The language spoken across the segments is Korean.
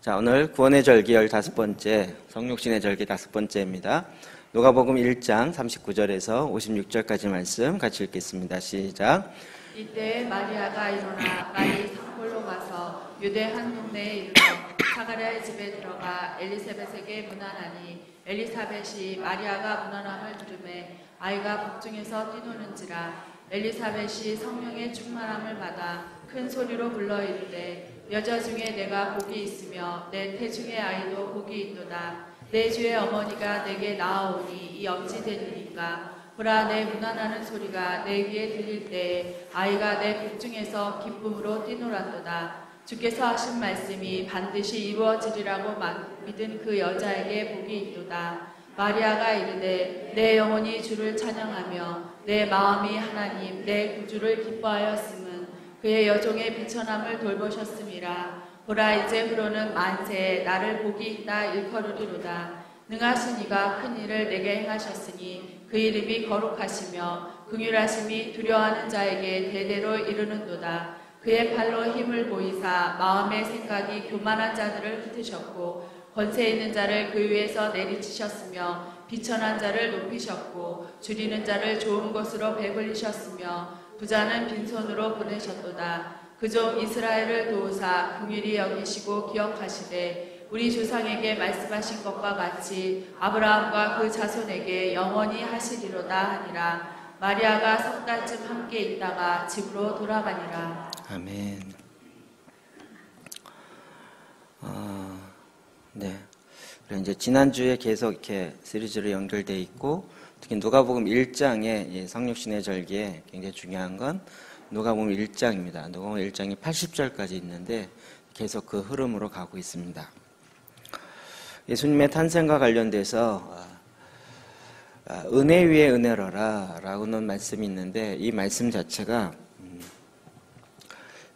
자, 오늘 구원의 절기 15번째, 성육신의 절기 다섯 번째입니다. 누가복음 1장 39절에서 56절까지 말씀 같이 읽겠습니다. 시작. 이때 마리아가 일어나 빨리 산골로 가서 유대 한 동네에 이르러 사가랴의 집에 들어가 엘리사벳에게 문안하니 엘리사벳이 마리아가 문안함을 들음에 아이가 복중에서 뛰노는지라 엘리사벳이 성령의 충만함을 받아 큰 소리로 불러 이르되 여자 중에 내가 복이 있으며 내 태중의 아이도 복이 있도다. 내 주의 어머니가 내게 나아오니 이 어찌 되리니까. 보라 내 문안하는 소리가 내 귀에 들릴 때에 아이가 내 복중에서 기쁨으로 뛰놀았도다. 주께서 하신 말씀이 반드시 이루어지리라고 믿은 그 여자에게 복이 있도다. 마리아가 이르되 내 영혼이 주를 찬양하며 내 마음이 하나님 내 구주를 기뻐하였음은 그의 여종의 비천함을 돌보셨음이라 보라 이제후로는 만세에 나를 복이 있다 일컬으리로다. 능하신 이가 큰 일을 내게 행하셨으니 그 이름이 거룩하시며 긍휼하심이 두려워하는 자에게 대대로 이르는도다. 그의 팔로 힘을 보이사 마음의 생각이 교만한 자들을 흩으셨고 권세 있는 자를 그 위에서 내리치셨으며 비천한 자를 높이셨고 줄이는 자를 좋은 곳으로 배불리셨으며 부자는 빈손으로 보내셨도다. 그 종 이스라엘을 도우사 긍휼히 여기시고 기억하시되 우리 조상에게 말씀하신 것과 같이 아브라함과 그 자손에게 영원히 하시리로다 하니라. 마리아가 석 달쯤 함께 있다가 집으로 돌아가니라. 아멘. 아, 네. 이제 지난주에 계속 이렇게 시리즈로 연결돼 있고 특히 누가복음 1장의 성육신의 절기에 굉장히 중요한 건 누가복음 1장입니다. 누가복음 1장이 80절까지 있는데 계속 그 흐름으로 가고 있습니다. 예수님의 탄생과 관련돼서 아, 은혜 위에 은혜로라 라고는 말씀이 있는데 이 말씀 자체가 음,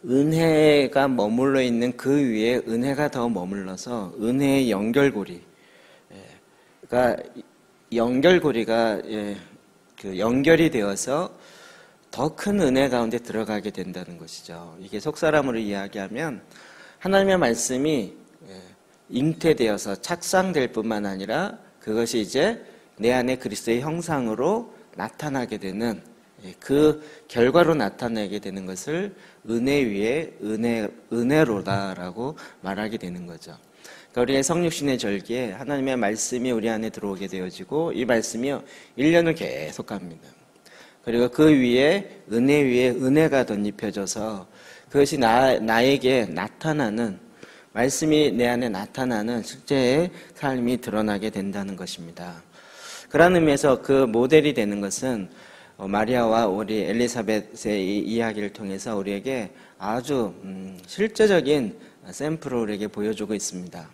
은혜가 머물러 있는 그 위에 은혜가 더 머물러서 은혜의 연결고리가 연결고리가 예, 그 연결이 되어서 더 큰 은혜 가운데 들어가게 된다는 것이죠. 이게 속사람으로 이야기하면 하나님의 말씀이 예, 잉태되어서 착상될 뿐만 아니라 그것이 이제 내 안에 그리스도의 형상으로 나타나게 되는 예, 그 결과로 나타나게 되는 것을 은혜 위에 은혜 은혜로다라고 말하게 되는 거죠. 우리의 성육신의 절기에 하나님의 말씀이 우리 안에 들어오게 되어지고 이 말씀이요 1년을 계속 갑니다. 그리고 그 위에 은혜 위에 은혜가 덧입혀져서 그것이 나, 나에게 나타나는 말씀이 내 안에 나타나는 실제의 삶이 드러나게 된다는 것입니다. 그런 의미에서 그 모델이 되는 것은 어, 마리아와 우리 엘리사벳의 이야기를 통해서 우리에게 아주 음, 실제적인 샘플을 우리에게 보여주고 있습니다.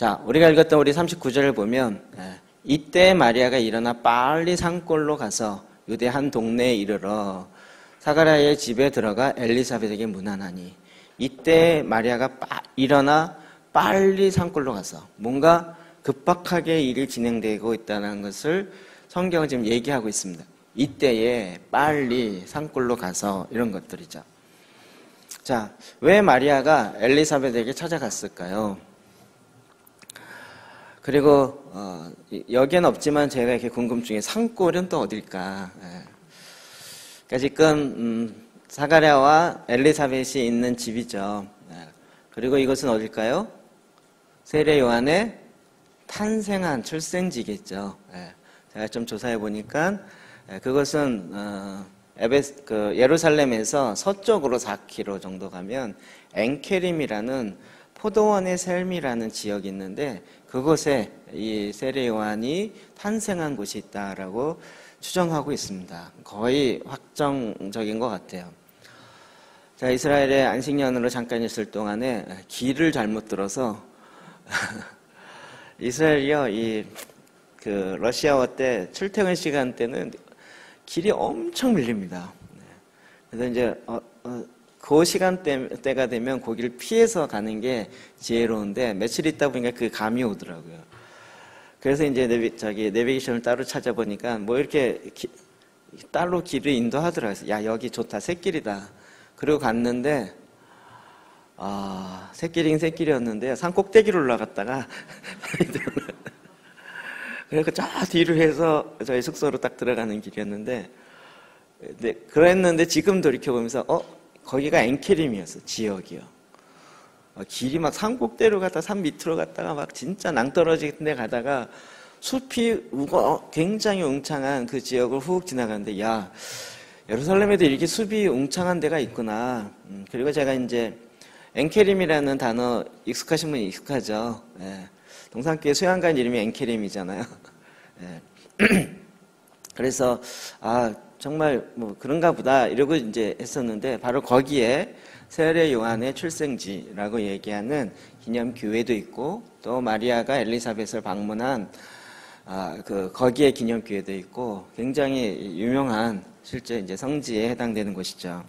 자, 우리가 읽었던 우리 39절을 보면 예, 이때 마리아가 일어나 빨리 산골로 가서 유대 한 동네에 이르러 사가라의 집에 들어가 엘리사벳에게 문안하니 이때 마리아가 빠, 일어나 빨리 산골로 가서 뭔가 급박하게 일이 진행되고 있다는 것을 성경은 지금 얘기하고 있습니다. 이때에 빨리 산골로 가서 이런 것들이죠. 자, 왜 마리아가 엘리사벳에게 찾아갔을까요? 그리고 어, 여기에는 없지만 제가 이렇게 궁금중에 산골은 또 어딜까? 예. 그러니까 지금 음, 사가랴와 엘리사벳이 있는 집이죠. 예. 그리고 이것은 어딜까요? 세례 요한의 탄생한 출생지겠죠. 예. 제가 좀 조사해 보니까 예, 그것은 어, 에베스, 그 예루살렘에서 서쪽으로 4km 정도 가면 엥케림이라는 포도원의 셀미라는 지역이 있는데 그곳에 이 세례 요한이 탄생한 곳이 있다라고 추정하고 있습니다. 거의 확정적인 것 같아요. 자, 이스라엘의 안식년으로 잠깐 있을 동안에 길을 잘못 들어서 이스라엘이요, 이, 그, 러시아어 때 출퇴근 시간 때는 길이 엄청 밀립니다. 네. 그래서 이제, 어, 어, 그 시간대가 되면 거기를 피해서 가는 게 지혜로운데 며칠 있다 보니까 그 감이 오더라고요. 그래서 이제 내비, 저기 내비게이션을 따로 찾아보니까 뭐 이렇게 기, 따로 길을 인도하더라고요. 야, 여기 좋다. 새길이다. 그리고 갔는데, 아, 새끼링 새끼리였는데 산 꼭대기로 올라갔다가 그래서 저 뒤로 해서 저희 숙소로 딱 들어가는 길이었는데 네, 그랬는데 지금 돌이켜보면서 어 거기가 앵케림이었어 지역이요 어, 길이 막 산 꼭대로 갔다 산 밑으로 갔다가 막 진짜 낭떠러지 데 가다가 숲이 우거 굉장히 웅창한 그 지역을 훅 지나가는데 야 예루살렘에도 이렇게 숲이 웅창한 데가 있구나 음, 그리고 제가 이제 앵케림이라는 단어 익숙하신 분이 익숙하죠 예. 동산교회 수양관 이름이 앵케림이잖아요 예. 그래서 아 정말 뭐 그런가 보다 이러고 이제 했었는데 바로 거기에 세례 요한의 출생지라고 얘기하는 기념 교회도 있고 또 마리아가 엘리사벳을 방문한 아, 그 거기에 기념 교회도 있고 굉장히 유명한 실제 이제 성지에 해당되는 곳이죠.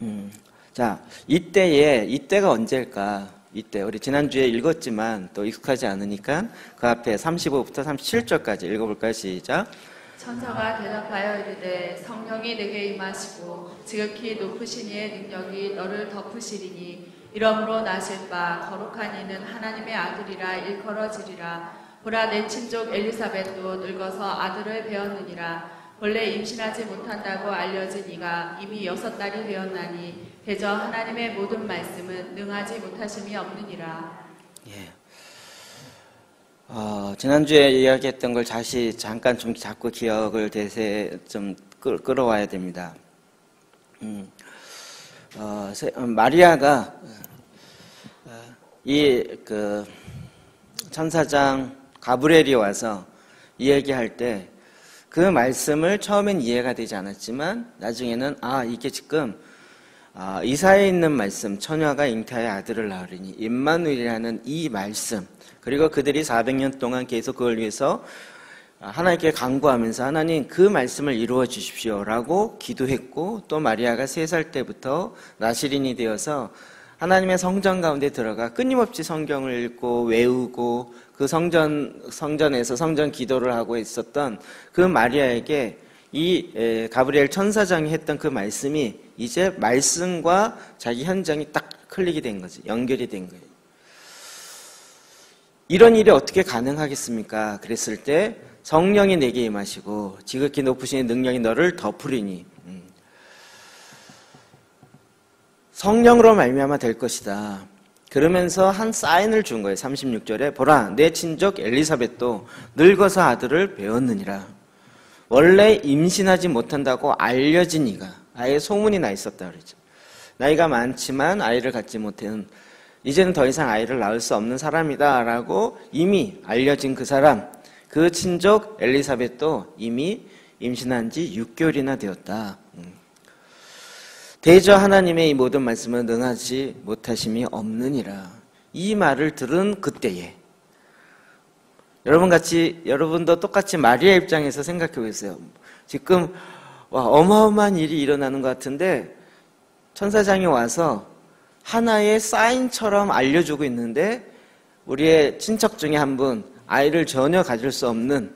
음, 자 이때에 이때가 언제일까? 이때 우리 지난주에 읽었지만 또 익숙하지 않으니까 그 앞에 35부터 37절까지 읽어볼까요? 시작. 천사가 대답하여 이르되 성령이 내게 임하시고 지극히 높으신 이의 능력이 너를 덮으시리니 이러므로 나실 바 거룩한 이는 하나님의 아들이라 일컬어지리라. 보라 내 친족 엘리사벳도 늙어서 아들을 배웠느니라. 본래 임신하지 못한다고 알려진 이가 이미 여섯 달이 되었나니 대저 하나님의 모든 말씀은 능하지 못하심이 없느니라. 예. 어, 지난주에 이야기했던 걸 다시 잠깐 좀 자꾸 기억을 대세 좀 끌, 끌어와야 됩니다. 음, 어, 세, 어, 마리아가 어, 이그 천사장 가브리엘이 와서 이야기할 때 그 말씀을 처음엔 이해가 되지 않았지만 나중에는 아 이게 지금 아, 이사에 있는 말씀 처녀가 잉태하여 아들을 낳으리니 임마누엘이라는 이 말씀 그리고 그들이 400년 동안 계속 그걸 위해서 하나님께 간구하면서 하나님 그 말씀을 이루어 주십시오라고 기도했고 또 마리아가 세살 때부터 나시린이 되어서 하나님의 성전 가운데 들어가 끊임없이 성경을 읽고 외우고 그 성전 성전에서 성전 기도를 하고 있었던 그 마리아에게 이 가브리엘 천사장이 했던 그 말씀이 이제 말씀과 자기 현장이 딱 클릭이 된 거지 연결이 된 거예요. 이런 일이 어떻게 가능하겠습니까? 그랬을 때 성령이 내게 임하시고 지극히 높으신 능력이 너를 덮으리니 음. 성령으로 말미암아 될 것이다. 그러면서 한 사인을 준 거예요. 36절에 보라 내 친족 엘리사벳도 늙어서 아들을 배웠느니라. 원래 임신하지 못한다고 알려진 이가 아예 소문이 나 있었다 그러죠. 나이가 많지만 아이를 갖지 못한 이제는 더 이상 아이를 낳을 수 없는 사람이다라고 이미 알려진 그 사람, 그 친족 엘리사벳도 이미 임신한 지 6개월이나 되었다. 음. 대저 하나님의 이 모든 말씀은 능하지 못하심이 없느니라. 이 말을 들은 그때에 여러분 같이 여러분도 똑같이 마리아 입장에서 생각해 보세요. 지금 와, 어마어마한 일이 일어나는 것 같은데 천사장이 와서 하나의 사인처럼 알려주고 있는데 우리의 친척 중에 한 분 아이를 전혀 가질 수 없는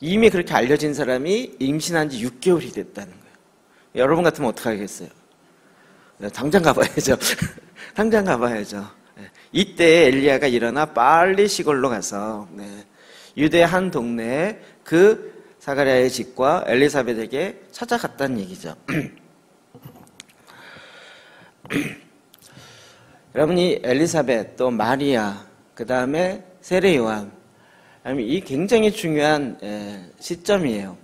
이미 그렇게 알려진 사람이 임신한 지 6개월이 됐다는 거예요. 여러분 같으면 어떡하겠어요? 네, 당장 가봐야죠. 당장 가봐야죠. 네, 이때 엘리야가 일어나 빨리 시골로 가서 네, 유대 한 동네에 그 사가랴의 집과 엘리사벳에게 찾아갔다는 얘기죠. 여러분이 엘리사벳 또 마리아 그 다음에 세례 요한 이 굉장히 중요한 시점이에요.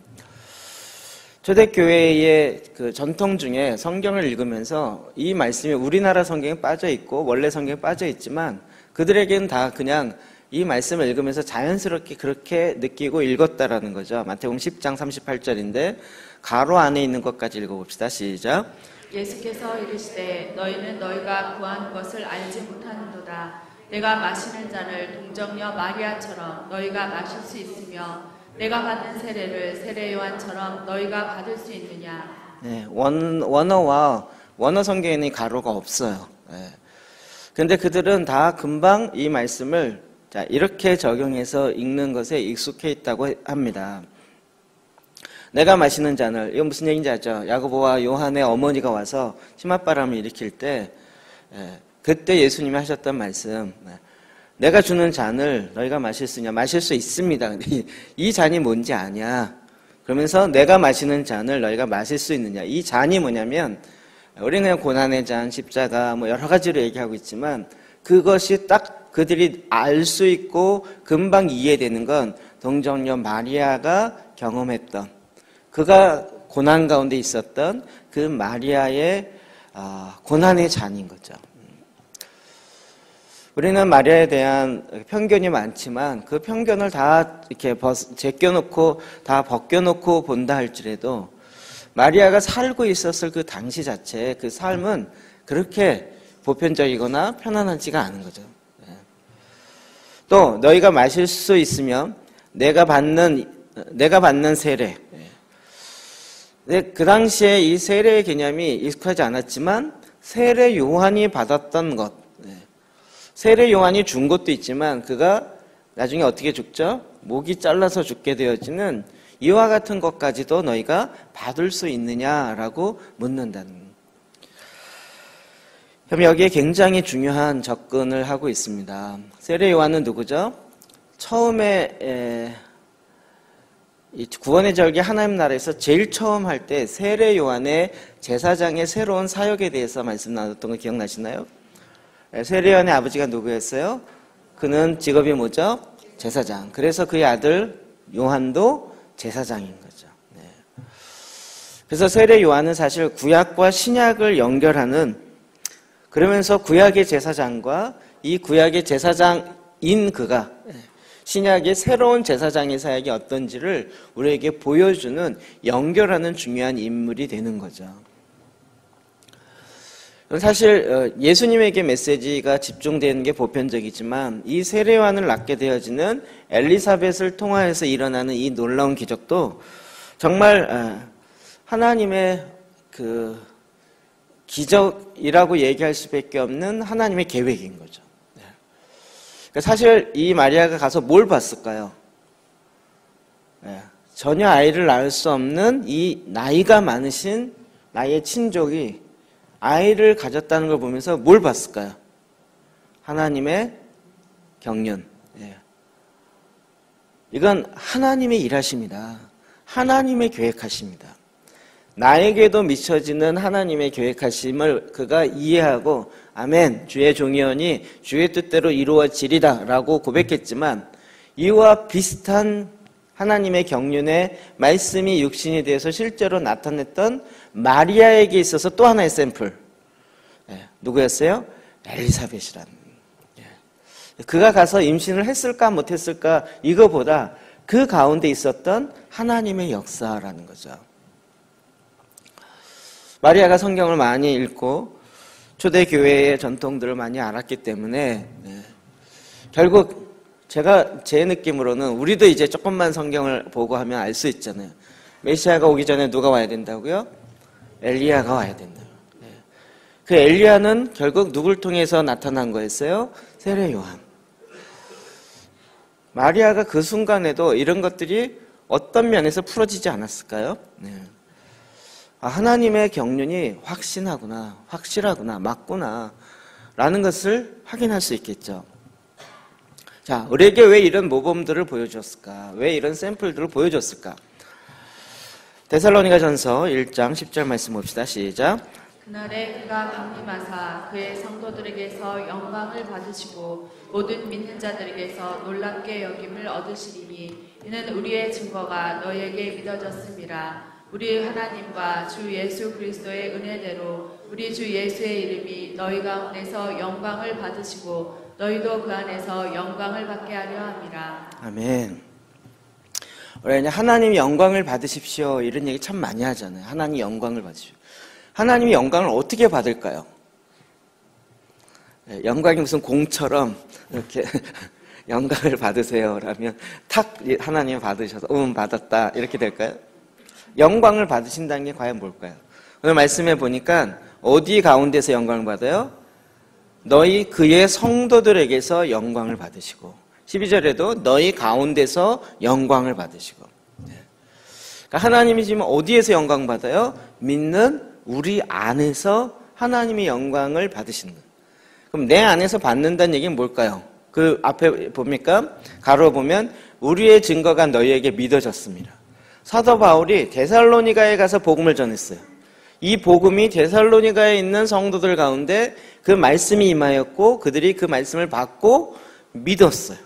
초대교회의 그 전통 중에 성경을 읽으면서 이 말씀이 우리나라 성경에 빠져 있고 원래 성경에 빠져 있지만 그들에게는 다 그냥 이 말씀을 읽으면서 자연스럽게 그렇게 느끼고 읽었다라는 거죠. 마태복음 10장 38절인데 가로 안에 있는 것까지 읽어봅시다. 시작. 예수께서 이르시되 너희는 너희가 구하는 것을 알지 못하는도다. 내가 마시는 잔을 동정녀 마리아처럼 너희가 마실 수 있으며 내가 받는 세례를 세례 요한처럼 너희가 받을 수 있느냐. 네, 원, 원어와 원어 성경에는 가로가 없어요. 네. 근데 그들은 다 금방 이 말씀을 자, 이렇게 적용해서 읽는 것에 익숙해 있다고 합니다. 내가 마시는 잔을 이건 무슨 얘기인지 알죠? 야고보와 요한의 어머니가 와서 치맛바람을 일으킬 때 예, 그때 예수님이 하셨던 말씀, 예, 내가 주는 잔을 너희가 마실 수 있냐? 마실 수 있습니다. 근데 이, 이 잔이 뭔지 아냐? 그러면서 내가 마시는 잔을 너희가 마실 수 있느냐? 이 잔이 뭐냐면 우리는 그냥 고난의 잔, 십자가 뭐 여러 가지로 얘기하고 있지만 그것이 딱 그들이 알 수 있고 금방 이해되는 건 동정녀 마리아가 경험했던 그가 고난 가운데 있었던 그 마리아의 아, 고난의 잔인 거죠. 우리는 마리아에 대한 편견이 많지만 그 편견을 다 이렇게 제껴놓고 다 벗겨놓고 본다 할지라도 마리아가 살고 있었을 그 당시 자체의 그 삶은 그렇게 보편적이거나 편안하지가 않은 거죠. 예. 또 너희가 마실 수 있으면 내가 받는 내가 받는 세례. 예. 그 당시에 이 세례의 개념이 익숙하지 않았지만 세례 요한이 받았던 것, 예. 세례 요한이 준 것도 있지만 그가 나중에 어떻게 죽죠? 목이 잘라서 죽게 되어지는 이와 같은 것까지도 너희가 받을 수 있느냐라고 묻는다는 그럼 여기에 굉장히 중요한 접근을 하고 있습니다. 세례 요한은 누구죠? 처음에 에, 구원의 절기 하나님 나라에서 제일 처음 할 때 세례 요한의 제사장의 새로운 사역에 대해서 말씀 나눴던 거 기억나시나요? 세례 요한의 아버지가 누구였어요? 그는 직업이 뭐죠? 제사장. 그래서 그의 아들 요한도 제사장인 거죠. 네. 그래서 세례 요한은 사실 구약과 신약을 연결하는 그러면서 구약의 제사장과 이 구약의 제사장인 그가 네, 신약의 새로운 제사장의 사역이 어떤지를 우리에게 보여주는 연결하는 중요한 인물이 되는 거죠. 사실 어, 예수님에게 메시지가 집중되는 게 보편적이지만 이 세례관을 낳게 되어지는 엘리사벳을 통하여서 일어나는 이 놀라운 기적도 정말 어, 하나님의 그 기적이라고 얘기할 수밖에 없는 하나님의 계획인 거죠. 네. 그러니까 사실 이 마리아가 가서 뭘 봤을까요? 네. 전혀 아이를 낳을 수 없는 이 나이가 많으신 나의 친족이 아이를 가졌다는 걸 보면서 뭘 봤을까요? 하나님의 경륜. 예. 이건 하나님의 일하십니다. 하나님의 계획하십니다. 나에게도 미쳐지는 하나님의 계획하심을 그가 이해하고 아멘 주의 종이언이 주의 뜻대로 이루어지리다라고 고백했지만 이와 비슷한 하나님의 경륜의 말씀이 육신이 되어서 실제로 나타냈던 마리아에게 있어서 또 하나의 샘플. 예, 누구였어요? 엘리사벳이란. 예. 그가 가서 임신을 했을까 못했을까 이거보다 그 가운데 있었던 하나님의 역사라는 거죠. 마리아가 성경을 많이 읽고 초대교회의 전통들을 많이 알았기 때문에 예. 결국 제가 제 느낌으로는 우리도 이제 조금만 성경을 보고 하면 알 수 있잖아요. 메시아가 오기 전에 누가 와야 된다고요? 엘리야가 와야 된다. 네. 그 엘리야는 결국 누굴 통해서 나타난 거였어요? 세례 요한. 마리아가 그 순간에도 이런 것들이 어떤 면에서 풀어지지 않았을까요? 네. 아, 하나님의 경륜이 확신하구나, 확실하구나, 맞구나, 라는 것을 확인할 수 있겠죠. 자, 우리에게 왜 이런 모범들을 보여줬을까? 왜 이런 샘플들을 보여줬을까? 데살로니가 전서 1장 10절 말씀 봅시다. 시작. 그날에 그가 강림하사 그의 성도들에게서 영광을 받으시고 모든 믿는 자들에게서 놀랍게 여김을 얻으시리니 이는 우리의 증거가 너에게 믿어졌습니다. 우리 하나님과 주 예수 그리스도의 은혜대로 우리 주 예수의 이름이 너희 가운데서 영광을 받으시고 너희도 그 안에서 영광을 받게 하려 함이라. 아멘. 우리 하나님 영광을 받으십시오. 이런 얘기 참 많이 하잖아요. 하나님 영광을 받으십시오. 하나님이 영광을 어떻게 받을까요? 네, 영광이 무슨 공처럼 이렇게 영광을 받으세요. 라면 탁 하나님 받으셔서 음 받았다 이렇게 될까요? 영광을 받으신다는 게 과연 뭘까요? 오늘 말씀해 보니까 어디 가운데서 영광을 받아요? 너희 그의 성도들에게서 영광을 받으시고 12절에도 너희 가운데서 영광을 받으시고 네. 그러니까 하나님이 지금 어디에서 영광 받아요? 믿는 우리 안에서 하나님의 영광을 받으시는 그럼 내 안에서 받는다는 얘기는 뭘까요? 그 앞에 봅니까? 가로 보면 우리의 증거가 너희에게 믿어졌습니다. 사도 바울이 데살로니가에 가서 복음을 전했어요. 이 복음이 데살로니가에 있는 성도들 가운데 그 말씀이 임하였고 그들이 그 말씀을 받고 믿었어요.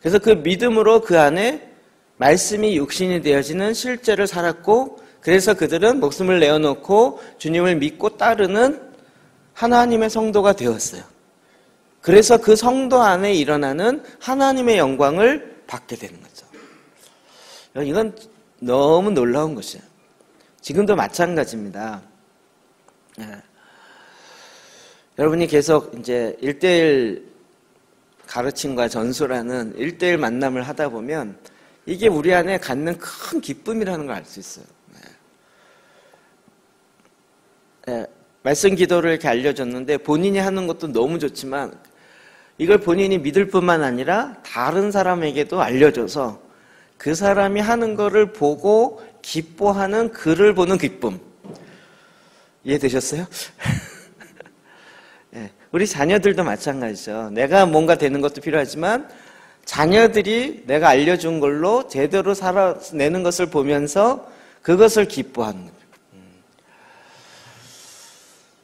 그래서 그 믿음으로 그 안에 말씀이 육신이 되어지는 실제를 살았고 그래서 그들은 목숨을 내어놓고 주님을 믿고 따르는 하나님의 성도가 되었어요. 그래서 그 성도 안에 일어나는 하나님의 영광을 받게 되는 거죠. 이건 너무 놀라운 것이에요. 지금도 마찬가지입니다. 네. 여러분이 계속 이제 일대일 가르침과 전수라는 일대일 만남을 하다 보면 이게 우리 안에 갖는 큰 기쁨이라는 걸 알 수 있어요. 네. 네. 말씀 기도를 이렇게 알려줬는데 본인이 하는 것도 너무 좋지만 이걸 본인이 믿을 뿐만 아니라 다른 사람에게도 알려줘서 그 사람이 하는 거를 보고 기뻐하는 글을 보는 기쁨. 이해되셨어요? 네, 우리 자녀들도 마찬가지죠. 내가 뭔가 되는 것도 필요하지만 자녀들이 내가 알려준 걸로 제대로 살아내는 것을 보면서 그것을 기뻐하는 거예요. 음.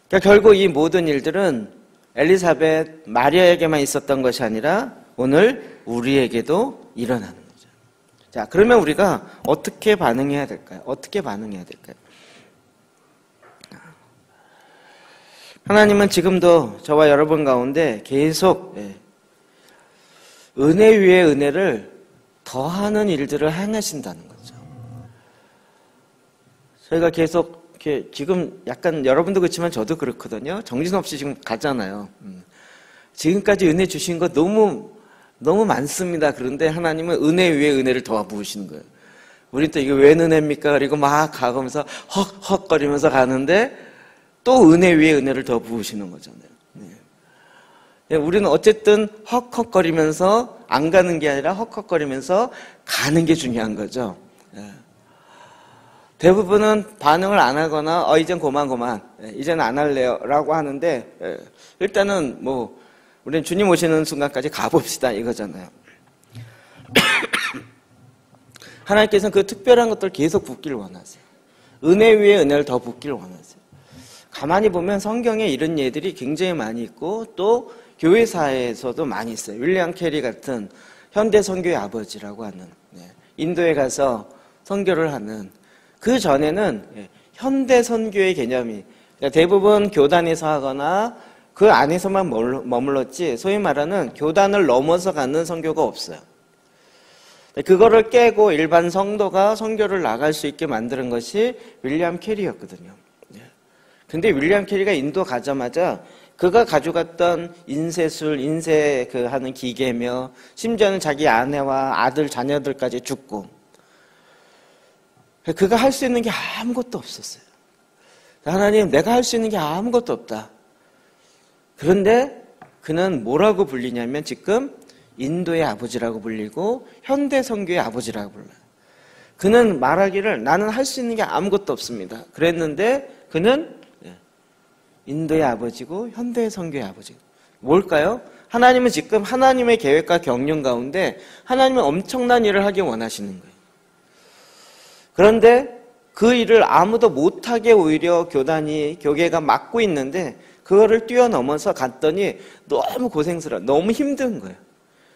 그러니까 결국 이 모든 일들은 엘리사벳, 마리아에게만 있었던 것이 아니라 오늘 우리에게도 일어나는. 자, 그러면 우리가 어떻게 반응해야 될까요? 어떻게 반응해야 될까요? 하나님은 지금도 저와 여러분 가운데 계속 예, 은혜 위에 은혜를 더하는 일들을 행하신다는 거죠. 저희가 계속 이렇게 지금 약간 여러분도 그렇지만 저도 그렇거든요. 정신없이 지금 가잖아요. 음. 지금까지 은혜 주신 거 너무 너무 많습니다. 그런데 하나님은 은혜 위에 은혜를 더하 부으시는 거예요. 우리 또 이게 왜 은혜입니까? 그리고 막 가면서 헉헉 거리면서 가는데 또 은혜 위에 은혜를 더 부으시는 거잖아요. 네. 우리는 어쨌든 헉헉 거리면서 안 가는 게 아니라 헉헉 거리면서 가는 게 중요한 거죠. 네. 대부분은 반응을 안 하거나 어 이젠 고만 고만 네, 이제는 안 할래요라고 하는데 예, 일단은 뭐 우리는 주님 오시는 순간까지 가봅시다 이거잖아요. 하나님께서는 그 특별한 것들 계속 붓기를 원하세요. 은혜 위에 은혜를 더 붓기를 원하세요. 가만히 보면 성경에 이런 예들이 굉장히 많이 있고 또 교회사에서도 많이 있어요. 윌리엄 캐리 같은 현대 선교의 아버지라고 하는 네. 인도에 가서 선교를 하는 그 전에는 예, 현대 선교의 개념이 그러니까 대부분 교단에서 하거나 그 안에서만 머물렀지 소위 말하는 교단을 넘어서 가는 선교가 없어요. 그거를 깨고 일반 성도가 선교를 나갈 수 있게 만드는 것이 윌리엄 캐리였거든요. 예. 근데 윌리엄 캐리가 인도 가자마자 그가 가져갔던 인쇄술, 인쇄 그 하는 기계며 심지어는 자기 아내와 아들, 자녀들까지 죽고 그가 할 수 있는 게 아무것도 없었어요. 하나님, 내가 할 수 있는 게 아무것도 없다. 그런데 그는 뭐라고 불리냐면 지금 인도의 아버지라고 불리고 현대 선교의 아버지라고 불러요. 그는 말하기를 나는 할 수 있는 게 아무것도 없습니다. 그랬는데 그는 예, 인도의 아버지고 현대 선교의 아버지. 뭘까요? 하나님은 지금 하나님의 계획과 경륜 가운데 하나님은 엄청난 일을 하기 원하시는 거예요. 그런데 그 일을 아무도 못하게 오히려 교단이 교계가 막고 있는데 그거를 뛰어넘어서 갔더니 너무 고생스러워. 너무 힘든 거예요.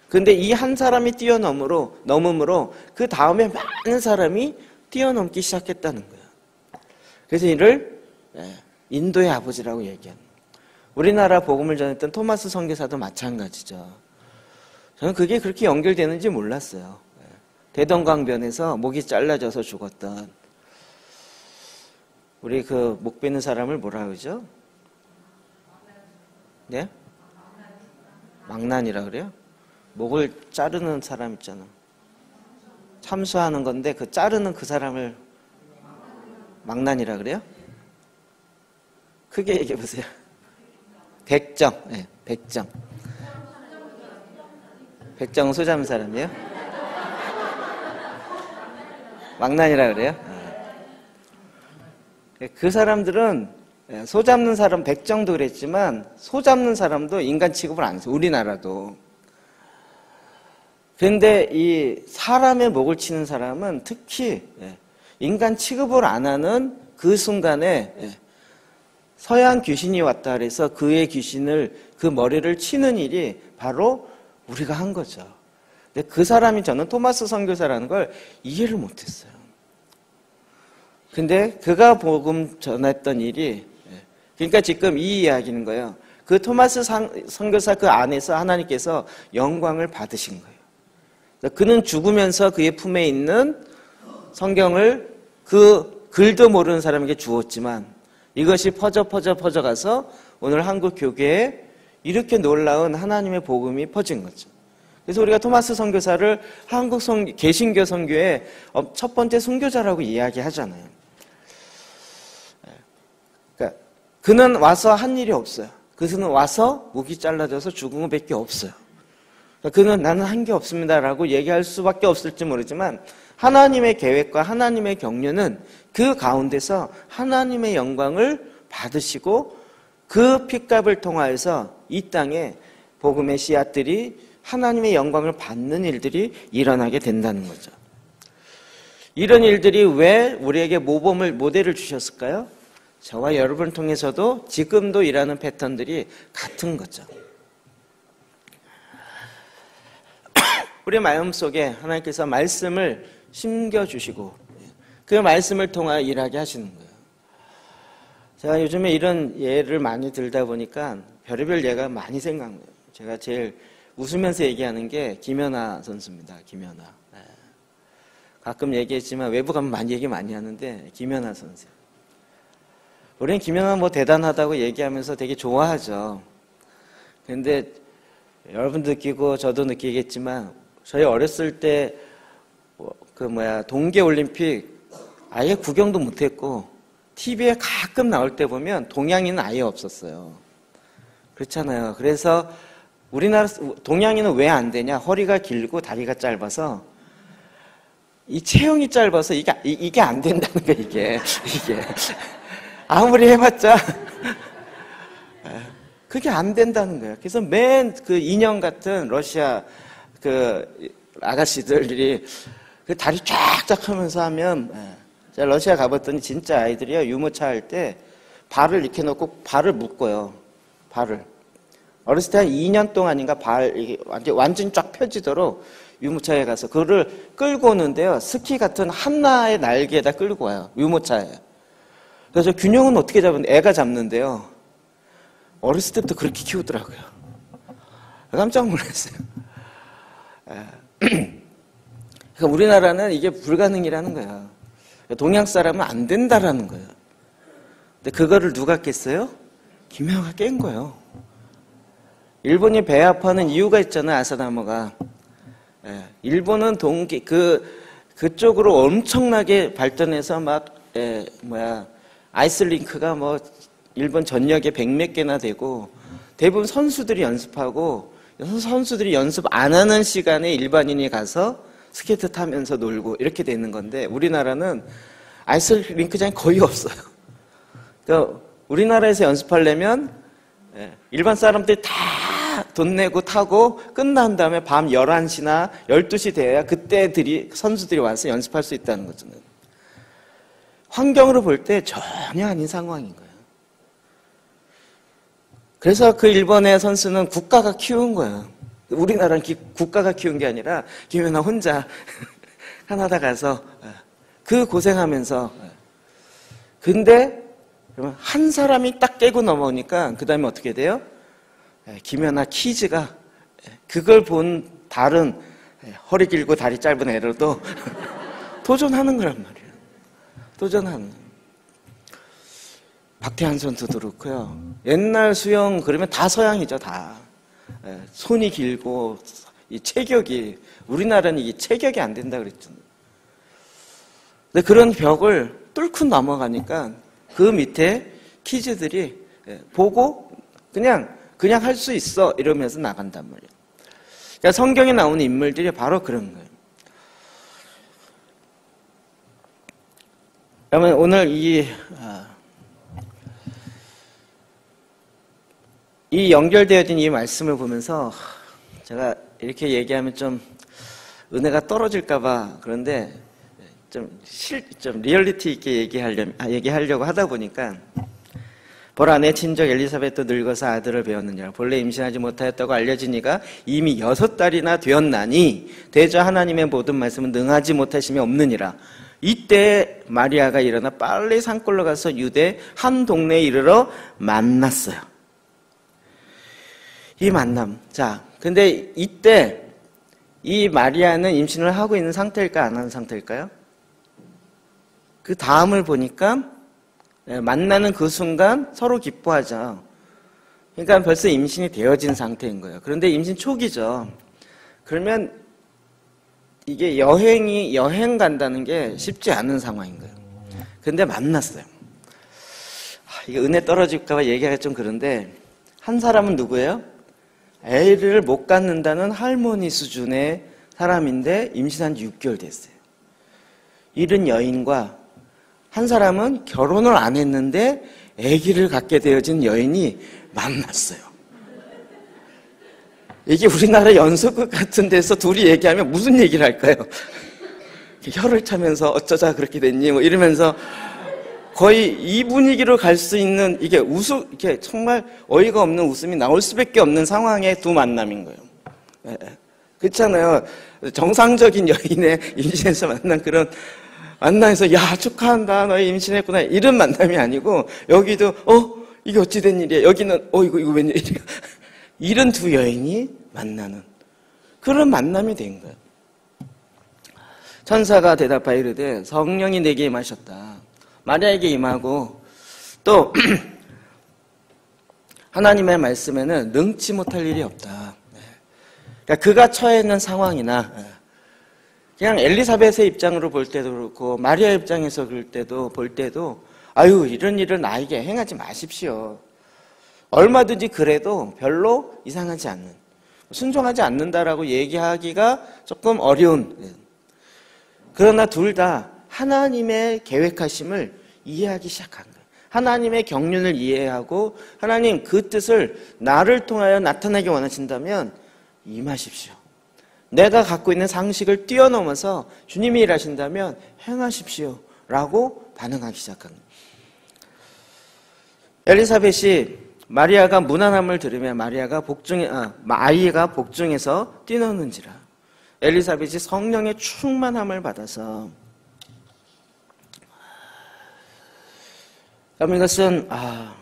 근데 이 한 사람이 뛰어넘으로, 넘음으로 그 다음에 많은 사람이 뛰어넘기 시작했다는 거예요. 그래서 이를 예, 인도의 아버지라고 얘기합니다. 우리나라 복음을 전했던 토마스 선교사도 마찬가지죠. 저는 그게 그렇게 연결되는지 몰랐어요. 예, 대동강변에서 목이 잘라져서 죽었던 우리 그 목 베는 사람을 뭐라 그러죠? 네? 망난이라 그래요? 목을 자르는 사람 있잖아. 참수하는 건데 그 자르는 그 사람을 망난이라 그래요? 크게 얘기해 보세요. 백정, 네, 백정. 백정 소잡은 사람이에요? 망난이라 그래요? 네. 그 사람들은 예, 소 잡는 사람 백정도 그랬지만 소 잡는 사람도 인간 취급을 안 해요. 우리나라도. 그런데 이 사람의 목을 치는 사람은 특히 예, 인간 취급을 안 하는 그 순간에 예, 서양 귀신이 왔다 그래서 그의 귀신을 그 머리를 치는 일이 바로 우리가 한 거죠. 근데 그 사람이 저는 토마스 선교사라는 걸 이해를 못했어요. 근데 그가 복음 전했던 일이 예, 그러니까 지금 이 이야기는 거예요. 그 토마스 선교사 그 안에서 하나님께서 영광을 받으신 거예요. 그는 죽으면서 그의 품에 있는 성경을 그 글도 모르는 사람에게 주었지만 이것이 퍼져 퍼져 퍼져가서 오늘 한국 교계에 이렇게 놀라운 하나님의 복음이 퍼진 거죠. 그래서 우리가 토마스 선교사를 한국 성, 개신교 선교의 어, 첫 번째 선교자라고 이야기하잖아요. 그러니까 그는 와서 한 일이 없어요. 그는 와서 목이 잘라져서 죽은 것밖에 없어요. 그는 나는 한 게 없습니다라고 얘기할 수밖에 없을지 모르지만 하나님의 계획과 하나님의 경륜은 그 가운데서 하나님의 영광을 받으시고 그 핏값을 통하여서 이 땅에 복음의 씨앗들이 하나님의 영광을 받는 일들이 일어나게 된다는 거죠. 이런 일들이 왜 우리에게 모범을 모델을 주셨을까요? 저와 여러분을 통해서도 지금도 일하는 패턴들이 같은 거죠. 우리 마음 속에 하나님께서 말씀을 심겨주시고 그 말씀을 통하여 일하게 하시는 거예요. 제가 요즘에 이런 예를 많이 들다 보니까 별의별 예가 많이 생각나요. 제가 제일 웃으면서 얘기하는 게 김연아 선수입니다. 김연아. 네. 가끔 얘기했지만 외부 가면 많이 얘기 많이 하는데 김연아 선수. 우리는 김연아 뭐 대단하다고 얘기하면서 되게 좋아하죠. 근데 여러분 느끼고 저도 느끼겠지만 저희 어렸을 때그 뭐, 뭐야 동계 올림픽 아예 구경도 못했고 TV에 가끔 나올 때 보면 동양인은 아예 없었어요. 그렇잖아요. 그래서 우리나라 동양인은 왜 안 되냐? 허리가 길고 다리가 짧아서 이 체형이 짧아서 이게 이게 안 된다는 거 이게 이게 아무리 해봤자. 그게 안 된다는 거예요. 그래서 맨 그 인형 같은 러시아 그 아가씨들이 그 다리 쫙쫙 하면서 하면 예. 제가 러시아 가봤더니 진짜 아이들이요 유모차 할 때 발을 이렇게 놓고 발을 묶어요. 발을. 어렸을 때 한 2년 동안인가 발 이게 완전 완전 쫙 펴지도록 유모차에 가서 그거를 끌고 오는데요. 스키 같은 한나의 날개에다 끌고 와요. 유모차에 그래서 균형은 어떻게 잡는데 애가 잡는데요 어렸을 때부터 그렇게 키우더라고요 깜짝 놀랐어요 그러니까 우리나라는 이게 불가능이라는 거야. 동양 사람은 안 된다라는 거야. 근데 그거를 누가 깼어요? 김영하 깬 거예요. 일본이 배 아파하는 이유가 있잖아요, 아사다마가. 예, 일본은 동기, 그, 그쪽으로 엄청나게 발전해서 막, 예, 뭐야, 아이스링크가 뭐, 일본 전역에 백몇 개나 되고, 대부분 선수들이 연습하고, 선수들이 연습 안 하는 시간에 일반인이 가서 스케이트 타면서 놀고 이렇게 되는 건데 우리나라는 아이스 링크장이 거의 없어요. 그러니까 우리나라에서 연습하려면 예, 일반 사람들이 다 돈 내고 타고 끝난 다음에 밤 11시나 12시 돼야 그때 들이 선수들이 와서 연습할 수 있다는 거죠. 환경으로 볼 때 전혀 아닌 상황인 거예요. 그래서 그 일본의 선수는 국가가 키운 거예요. 우리나라는 기, 국가가 키운 게 아니라 김연아 혼자 하나다 가서 어, 그 고생하면서 어. 근데 한 사람이 딱 깨고 넘어오니까 그 다음에 어떻게 돼요? 예, 김연아 키즈가 예, 그걸 본 다른 예, 허리 길고 다리 짧은 애들도 도전하는 거란 말이에요. 도전하는. 박태환 선수도 그렇고요. 옛날 수영 그러면 다 서양이죠, 다. 예, 손이 길고 이 체격이 우리나라는 이 체격이 안 된다 그랬죠. 근데 그런 벽을 뚫고 넘어가니까 그 밑에 키즈들이 예, 보고 그냥 그냥 할 수 있어 이러면서 나간단 말이에요. 그러니까 성경에 나오는 인물들이 바로 그런 거예요. 그러면 오늘 이 아, 이 연결되어진 이 말씀을 보면서 제가 이렇게 얘기하면 좀 은혜가 떨어질까봐 그런데 좀 실, 좀 리얼리티 있게 얘기하려, 아, 얘기하려고 하다 보니까 보라 내 친족 엘리사벳도 늙어서 아들을 배웠느냐 본래 임신하지 못하였다고 알려지니가 이미 여섯 달이나 되었나니 대저 하나님의 모든 말씀은 능하지 못하심이 없느니라 이때 마리아가 일어나 빨리 산골로 가서 유대 한 동네에 이르러 만났어요 이 만남 자 근데 이때 이 마리아는 임신을 하고 있는 상태일까 안 하는 상태일까요? 그 다음을 보니까 예, 만나는 그 순간 서로 기뻐하죠. 그러니까 벌써 임신이 되어진 상태인 거예요. 그런데 임신 초기죠. 그러면 이게 여행이 여행 간다는 게 쉽지 않은 상황인 거예요. 근데 만났어요. 이게 은혜 떨어질까 봐 얘기하기 좀 그런데 한 사람은 누구예요? 애를 못 갖는다는 할머니 수준의 사람인데 임신한 지 6개월 됐어요. 이런 여인과 한 사람은 결혼을 안 했는데 아기를 갖게 되어진 여인이 만났어요. 이게 우리나라 연속극 같은 데서 둘이 얘기하면 무슨 얘기를 할까요? 혀를 차면서 어쩌자 그렇게 됐니? 뭐 이러면서 거의 이 분위기로 갈 수 있는 이게 웃음, 이게 정말 어이가 없는 웃음이 나올 수밖에 없는 상황의 두 만남인 거예요. 예, 예. 그렇잖아요. 정상적인 여인의 임신에서 만난 그런 만나서 야 축하한다 너희 임신했구나 이런 만남이 아니고 여기도 어 이게 어찌 된 일이야 여기는 어 이거 이거 웬일이야 이런 두 여인이 만나는 그런 만남이 된 거예요. 천사가 대답하여 이르되 성령이 내게 임하셨다. 마리아에게 임하고 또 하나님의 말씀에는 능치 못할 일이 없다. 네. 그러니까 그가 처해 있는 상황이나 네. 그냥 엘리사벳의 입장으로 볼 때도 그렇고 마리아 입장에서 볼 때도 볼 때도 아유 이런 일을 나에게 행하지 마십시오. 얼마든지 그래도 별로 이상하지 않는 순종하지 않는다라고 얘기하기가 조금 어려운 그러나 둘 다 하나님의 계획하심을 이해하기 시작한 거예요. 하나님의 경륜을 이해하고 하나님 그 뜻을 나를 통하여 나타내기 원하신다면 임하십시오. 내가 갖고 있는 상식을 뛰어넘어서 주님이 일하신다면 행하십시오. 라고 반응하기 시작한 거예요. 엘리사벳이 마리아가 무난함을 들으며 마리아가 복중에, 아, 아이가 복중에서 뛰노는지라. 엘리사벳이 성령의 충만함을 받아서 그럼 이것은 아,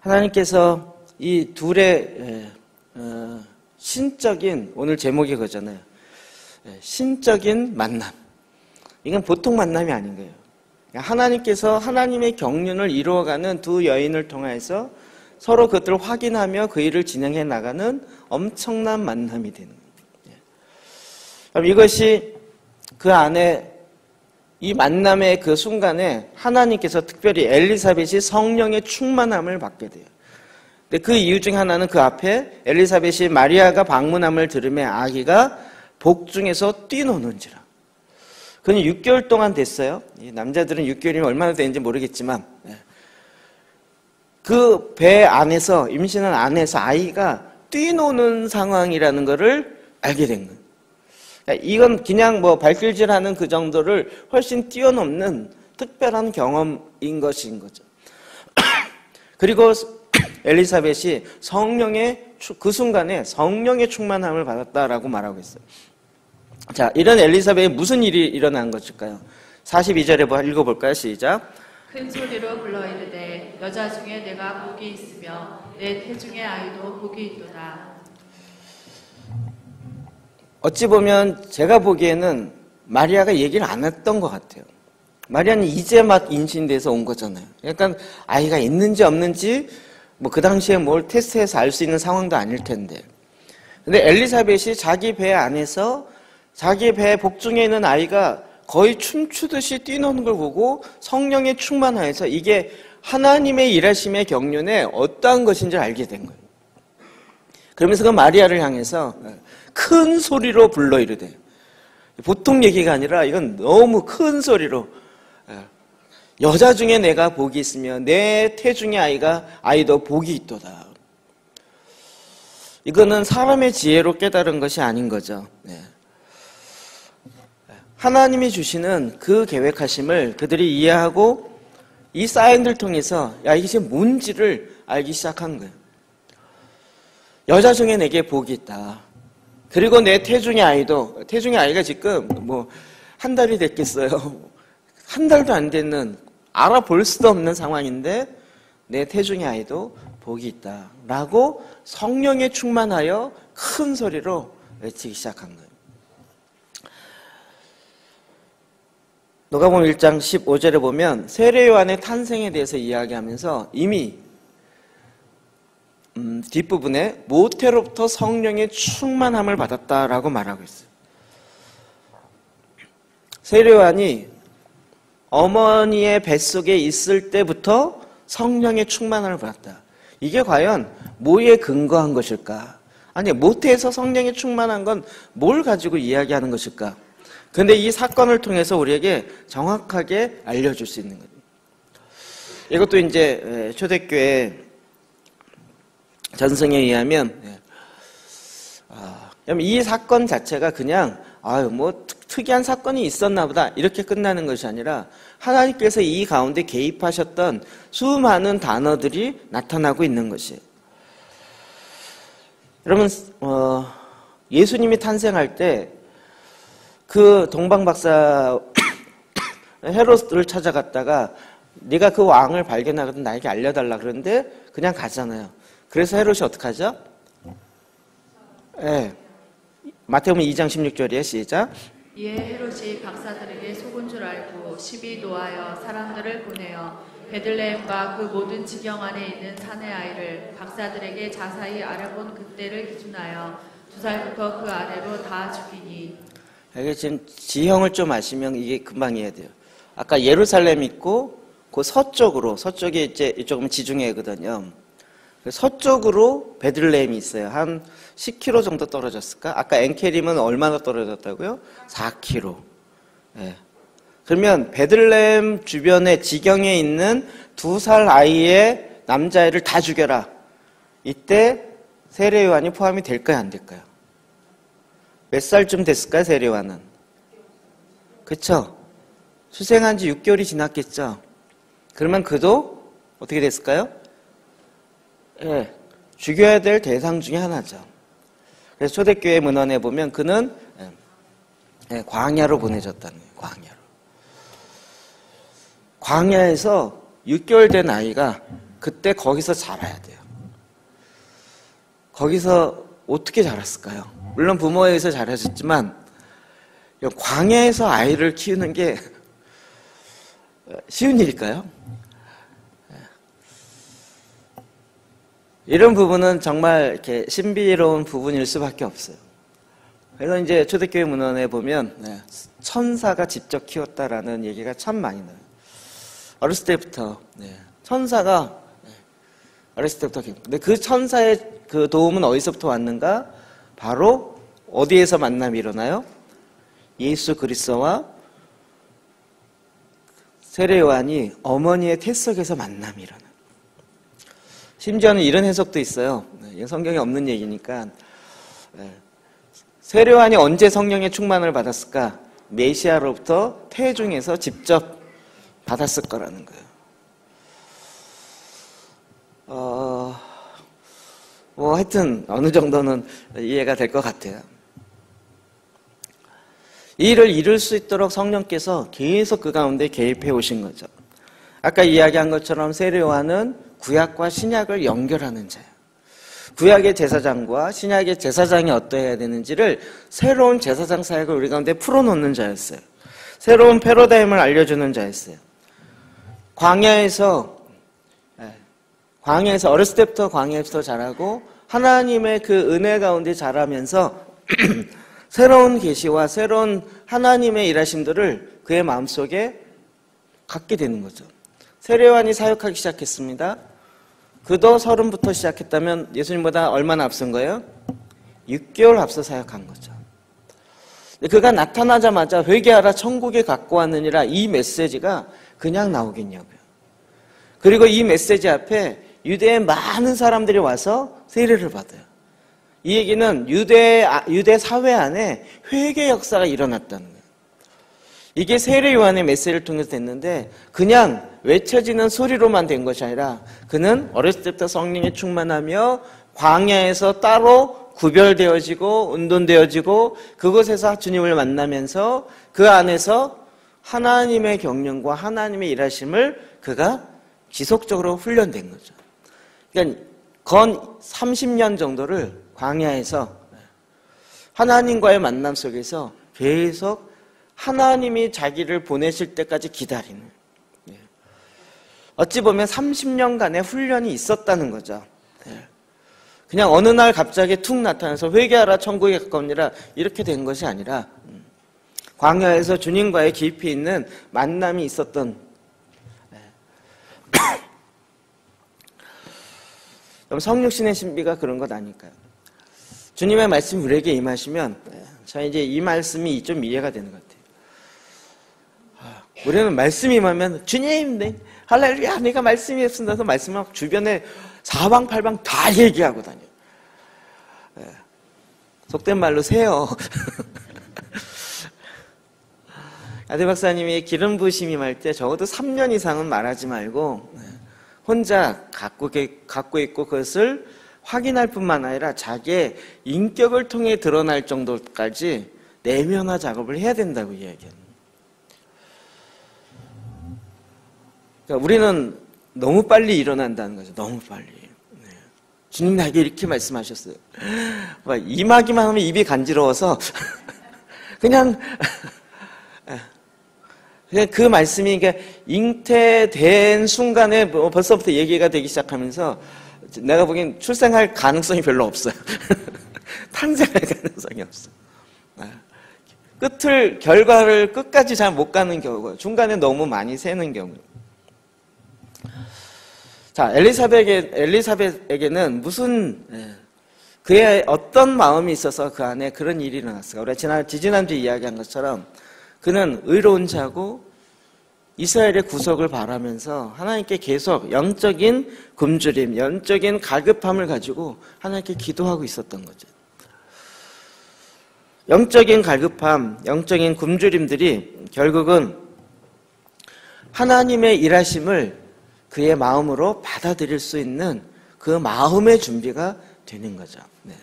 하나님께서 이 둘의 어, 신적인 오늘 제목이 그거잖아요. 신적인 만남. 이건 보통 만남이 아닌 거예요. 하나님께서 하나님의 경륜을 이루어가는 두 여인을 통해서 서로 그것들을 확인하며 그 일을 진행해 나가는 엄청난 만남이 되는 거예요. 그럼 이것이 그 안에 이 만남의 그 순간에 하나님께서 특별히 엘리사벳이 성령의 충만함을 받게 돼요. 근데 그 이유 중 하나는 그 앞에 엘리사벳이 마리아가 방문함을 들으며 아기가 복중에서 뛰노는지라. 그는 6개월 동안 됐어요. 남자들은 6개월이면 얼마나 되는지 모르겠지만 예. 그배 안에서 임신한 안에서 아이가 뛰노는 상황이라는 것을 알게 된 거예요. 그러니까 이건 그냥 뭐 발길질하는 그 정도를 훨씬 뛰어넘는 특별한 경험인 것인 거죠. 그리고 엘리사벳이 성령의 그 순간에 성령의 충만함을 받았다라고 말하고 있어요. 자, 이런 엘리사벳에 무슨 일이 일어난 것일까요? 42절에 뭐 읽어볼까요? 시작. 큰 소리로 불러 이르되 여자 중에 내가 복이 있으며 내 태중의 아이도 복이 있도다. 어찌 보면 제가 보기에는 마리아가 얘기를 안 했던 것 같아요. 마리아는 이제 막 임신돼서 온 거잖아요. 약간 아이가 있는지 없는지 뭐 그 당시에 뭘 테스트해서 알 수 있는 상황도 아닐 텐데. 근데 엘리사벳이 자기 배 안에서 자기 배 복중에 있는 아이가 거의 춤추듯이 뛰노는 걸 보고 성령에 충만하여서 이게 하나님의 일하심의 경륜에 어떠한 것인지 알게 된 거예요. 그러면서 그 마리아를 향해서 큰 소리로 불러 이르되 보통 얘기가 아니라 이건 너무 큰 소리로 여자 중에 내가 복이 있으며 내 태중의 아이가 아이도 복이 있도다. 이거는 사람의 지혜로 깨달은 것이 아닌 거죠. 네. 하나님이 주시는 그 계획하심을 그들이 이해하고 이 사인들 통해서 야 이게 지금 뭔지를 알기 시작한 거예요. 여자 중에 내게 복이 있다. 그리고 내 태중의 아이도 태중의 아이가 지금 뭐 한 달이 됐겠어요. 한 달도 안 됐는 알아볼 수도 없는 상황인데 내 태중의 아이도 복이 있다라고 성령에 충만하여 큰 소리로 외치기 시작한 거예요. 누가복음 1장 15절에 보면 세례 요한의 탄생에 대해서 이야기하면서 이미 음, 뒷부분에 모태로부터 성령의 충만함을 받았다라고 말하고 있어요. 세례 요한이 어머니의 뱃속에 있을 때부터 성령의 충만함을 받았다. 이게 과연 뭐에 근거한 것일까? 아니, 모태에서 성령의 충만한 건 뭘 가지고 이야기하는 것일까? 근데 이 사건을 통해서 우리에게 정확하게 알려줄 수 있는 거예요. 이것도 이제 초대교회 전승에 의하면 아, 이 사건 자체가 그냥 아유 뭐 특이한 사건이 있었나 보다 이렇게 끝나는 것이 아니라 하나님께서 이 가운데 개입하셨던 수많은 단어들이 나타나고 있는 것이에요. 여러분 어, 예수님이 탄생할 때 그 동방 박사 헤로스를 찾아갔다가 네가 그 왕을 발견하거든 나에게 알려달라 그러는데 그냥 가잖아요. 그래서 헤롯이 어떻게 하죠? 예. 네. 마태복음 2장 16절이에요. 시작. 이에 헤롯이 박사들에게 속은 줄 알고 시비 노하여 사람들을 보내어 베들레헴과 그 모든 지경 안에 있는 산의 아이를 박사들에게 자세히 알아본 그때를 기준하여 두 살부터 그 아래로 다 죽이니 이게 지금 지형을 좀 아시면 이게 금방 이해돼요. 아까 예루살렘 있고 그 서쪽으로 서쪽에 이제 이쪽은 지중해거든요. 서쪽으로 베들레헴이 있어요. 한 10km 정도 떨어졌을까? 아까 엔케림은 얼마나 떨어졌다고요? 4km. 네. 그러면 베들레헴 주변에 지경에 있는 두 살 아이의 남자애를 다 죽여라. 이때 세례 요한이 포함이 될까요, 안 될까요? 몇 살쯤 됐을까요, 세례요한은? 그쵸? 수생한 지 6개월이 지났겠죠? 그러면 그도 어떻게 됐을까요? 예, 네, 죽여야 될 대상 중에 하나죠. 그래서 초대교회 문헌에 보면 그는 예, 광야로 보내졌다는 거예요, 광야로. 광야에서 6개월 된 아이가 그때 거기서 자라야 돼요. 거기서 어떻게 자랐을까요? 물론 부모에 의해서 잘하셨지만 광야에서 아이를 키우는 게 쉬운 일일까요? 이런 부분은 정말 이렇게 신비로운 부분일 수밖에 없어요. 그래서 이제 초대교회 문헌에 보면 네, 천사가 직접 키웠다라는 얘기가 참 많이 나요. 어렸을 때부터 네, 천사가 네, 어렸을 때부터 근데 그 천사의 그 도움은 어디서부터 왔는가? 바로 어디에서 만남이 일어나요? 예수 그리스도와 세례 요한이 어머니의 태석에서 만남이 일어나요. 심지어는 이런 해석도 있어요. 네, 성경에 없는 얘기니까 네. 세례 요한이 언제 성령의 충만을 받았을까? 메시아로부터 태중에서 직접 받았을 거라는 거예요. 어... 뭐 하여튼 어느 정도는 이해가 될 것 같아요. 이 일을 이룰 수 있도록 성령께서 계속 그 가운데 개입해 오신 거죠. 아까 이야기한 것처럼 세례요한은 구약과 신약을 연결하는 자예요. 구약의 제사장과 신약의 제사장이 어떠해야 되는지를 새로운 제사장 사역을 우리 가운데 풀어놓는 자였어요. 새로운 패러다임을 알려주는 자였어요. 광야에서 광야에서 어렸을 때부터 광야에서 자라고 하나님의 그 은혜 가운데 자라면서 새로운 계시와 새로운 하나님의 일하심들을 그의 마음속에 갖게 되는 거죠. 세례요한이 사역하기 시작했습니다. 그도 서른부터 시작했다면 예수님보다 얼마나 앞선 거예요? 6개월 앞서 사역한 거죠. 그가 나타나자마자 회개하라 천국에 갖고 왔느니라 이 메시지가 그냥 나오겠냐고요. 그리고 이 메시지 앞에 유대의 많은 사람들이 와서 세례를 받아요. 이 얘기는 유대, 아, 유대 사회 안에 회개 역사가 일어났다는 거예요. 이게 세례 요한의 메시지를 통해서 됐는데 그냥 외쳐지는 소리로만 된 것이 아니라 그는 어렸을 때부터 성령에 충만하며 광야에서 따로 구별되어지고 운동되어지고 그곳에서 주님을 만나면서 그 안에서 하나님의 경륜과 하나님의 일하심을 그가 지속적으로 훈련된 거죠. 그러니까 건 30년 정도를 광야에서 하나님과의 만남 속에서 계속 하나님이 자기를 보내실 때까지 기다리는 예. 어찌 보면 30년간의 훈련이 있었다는 거죠. 예. 그냥 어느 날 갑자기 툭 나타나서 회개하라 천국에 가까우니라 이렇게 된 것이 아니라 음. 광야에서 주님과의 깊이 있는 만남이 있었던 그럼 성육신의 신비가 그런 것 아닐까요? 주님의 말씀이 우리에게 임하시면 자 이제 이 말씀이 좀 이해가 되는 것 같아요. 아, 우리는 말씀이 임하면 주님, 네, 할렐루야, 내가 말씀이 없습니다. 말씀을 막 주변에 사방팔방 다 얘기하고 다녀. 네. 속된 말로 세요. 아들 박사님이 기름 부심이 말때 적어도 3년 이상은 말하지 말고 네. 혼자 갖고, 갖고 있고 그것을 확인할 뿐만 아니라 자기의 인격을 통해 드러날 정도까지 내면화 작업을 해야 된다고 이야기합니다. 그러니까 우리는 너무 빨리 일어난다는 거죠. 너무 빨리. 네. 주님 나에게 이렇게 말씀하셨어요. 임하기만 하면 입이 간지러워서 그냥 그 말씀이 그러니까 잉태된 순간에 뭐 벌써부터 얘기가 되기 시작하면서 내가 보기엔 출생할 가능성이 별로 없어요. 탄생할 가능성이 없어. 아, 끝을 결과를 끝까지 잘 못 가는 경우고 중간에 너무 많이 새는 경우. 자 엘리사벳에게 엘리사벳에게는 무슨 예, 그의 어떤 마음이 있어서 그 안에 그런 일이 일어났을까? 우리가 지난 지지난주 이야기한 것처럼 그는 의로운 자고 이스라엘의 구속을 바라면서 하나님께 계속 영적인 굶주림, 영적인 갈급함을 가지고 하나님께 기도하고 있었던 거죠. 영적인 갈급함, 영적인 굶주림들이 결국은 하나님의 일하심을 그의 마음으로 받아들일 수 있는 그 마음의 준비가 되는 거죠. 네.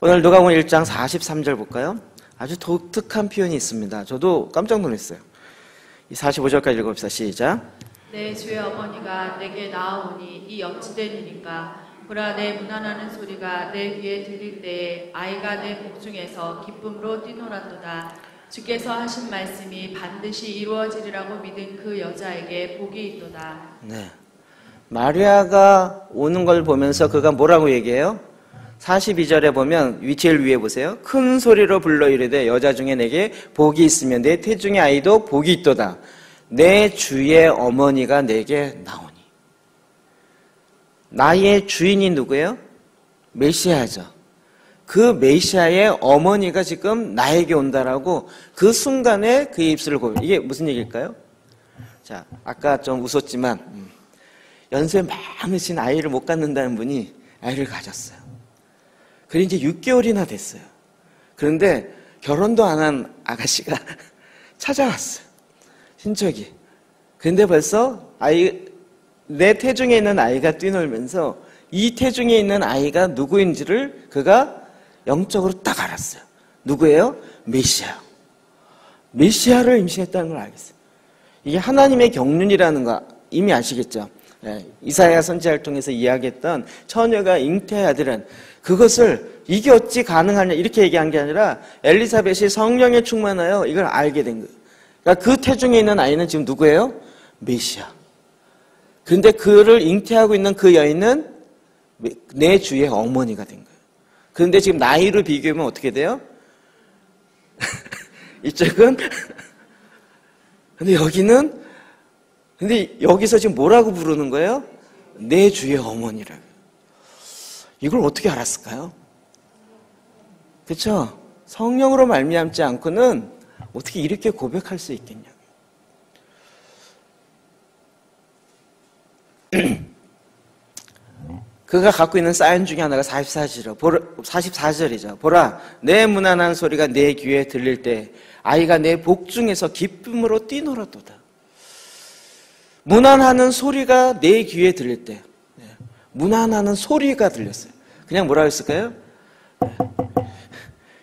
오늘 누가복음 1장 43절 볼까요? 아주 독특한 표현이 있습니다. 저도 깜짝 놀랐어요. 45절까지 읽어봅시다. 시작. 내 주의 어머니가 내게 나아오니 이 어찌되니까 보라 내 무난하는 소리가 내 귀에 들릴 때에 아이가 내 복중에서 기쁨으로 뛰놀았도다. 주께서 하신 말씀이 반드시 이루어지리라고 믿은 그 여자에게 복이 있도다. 네. 마리아가 오는 걸 보면서 그가 뭐라고 얘기해요? 42절에 보면 위치를 위에 보세요. 큰 소리로 불러 이르되 여자 중에 내게 복이 있으면 내 태중의 아이도 복이 있도다. 내 주의 어머니가 내게 나오니. 나의 주인이 누구예요? 메시아죠. 그 메시아의 어머니가 지금 나에게 온다라고 그 순간에 그의 입술을 고백. 이게 무슨 얘기일까요? 자, 아까 좀 웃었지만 음, 연세 많으신 아이를 못 갖는다는 분이 아이를 가졌어요. 그게 이제 6개월이나 됐어요. 그런데 결혼도 안 한 아가씨가 찾아왔어요. 친척이. 근데 벌써 아이, 내 태중에 있는 아이가 뛰놀면서 이 태중에 있는 아이가 누구인지를 그가 영적으로 딱 알았어요. 누구예요? 메시아. 메시아를 임신했다는 걸 알겠어요. 이게 하나님의 경륜이라는 거 이미 아시겠죠? 예, 이사야 선지자를 통해서 이야기했던 처녀가 잉태의 아들은 그것을 이게 어찌 가능하냐 이렇게 얘기한 게 아니라 엘리사벳이 성령에 충만하여 이걸 알게 된 거예요. 그러니까 그 태중에 있는 아이는 지금 누구예요? 메시아. 근데 그를 잉태하고 있는 그 여인은 내 주의 어머니가 된 거예요. 그런데 지금 나이로 비교하면 어떻게 돼요? 이쪽은 근데 여기는 근데 여기서 지금 뭐라고 부르는 거예요? 내 주의 어머니라고. 이걸 어떻게 알았을까요? 그렇죠? 성령으로 말미암지 않고는 어떻게 이렇게 고백할 수 있겠냐? 그가 갖고 있는 사인 중에 하나가 44절이죠. 보라, 44절이죠. 보라, 내 무난한 소리가 내 귀에 들릴 때 아이가 내 복중에서 기쁨으로 뛰놀았도다. 무난하는 소리가 내 귀에 들릴 때, 네. 무난하는 소리가 들렸어요. 그냥 뭐라 했을까요?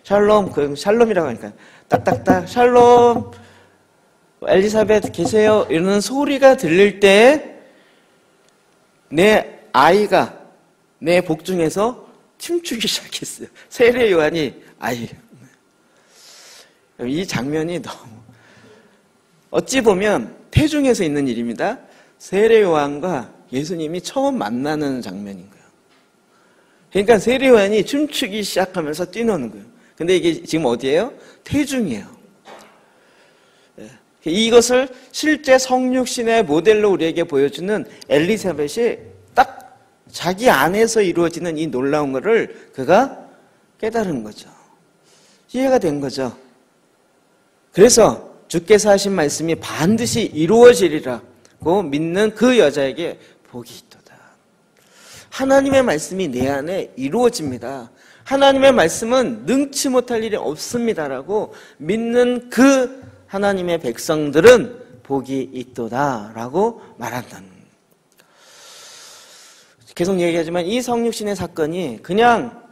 샬롬, 그 샬롬이라고 하니까 딱딱딱 샬롬, 엘리사벳 계세요 이러는 소리가 들릴 때 내 아이가 내 복중에서 춤추기 시작했어요. 세례 요한이 아이 이 장면이 너무 어찌 보면 태중에서 있는 일입니다. 세례 요한과 예수님이 처음 만나는 장면인 거예요. 그러니까 세례 요한이 춤추기 시작하면서 뛰노는 거예요. 근데 이게 지금 어디예요? 태중이에요. 예. 이것을 실제 성육신의 모델로 우리에게 보여주는 엘리사벳이 딱 자기 안에서 이루어지는 이 놀라운 것을 그가 깨달은 거죠. 이해가 된 거죠. 그래서 주께서 하신 말씀이 반드시 이루어지리라고 믿는 그 여자에게 복이 있도다. 하나님의 말씀이 내 안에 이루어집니다. 하나님의 말씀은 능치 못할 일이 없습니다라고 믿는 그 하나님의 백성들은 복이 있도다라고 말한다는 계속 얘기하지만 이 성육신의 사건이 그냥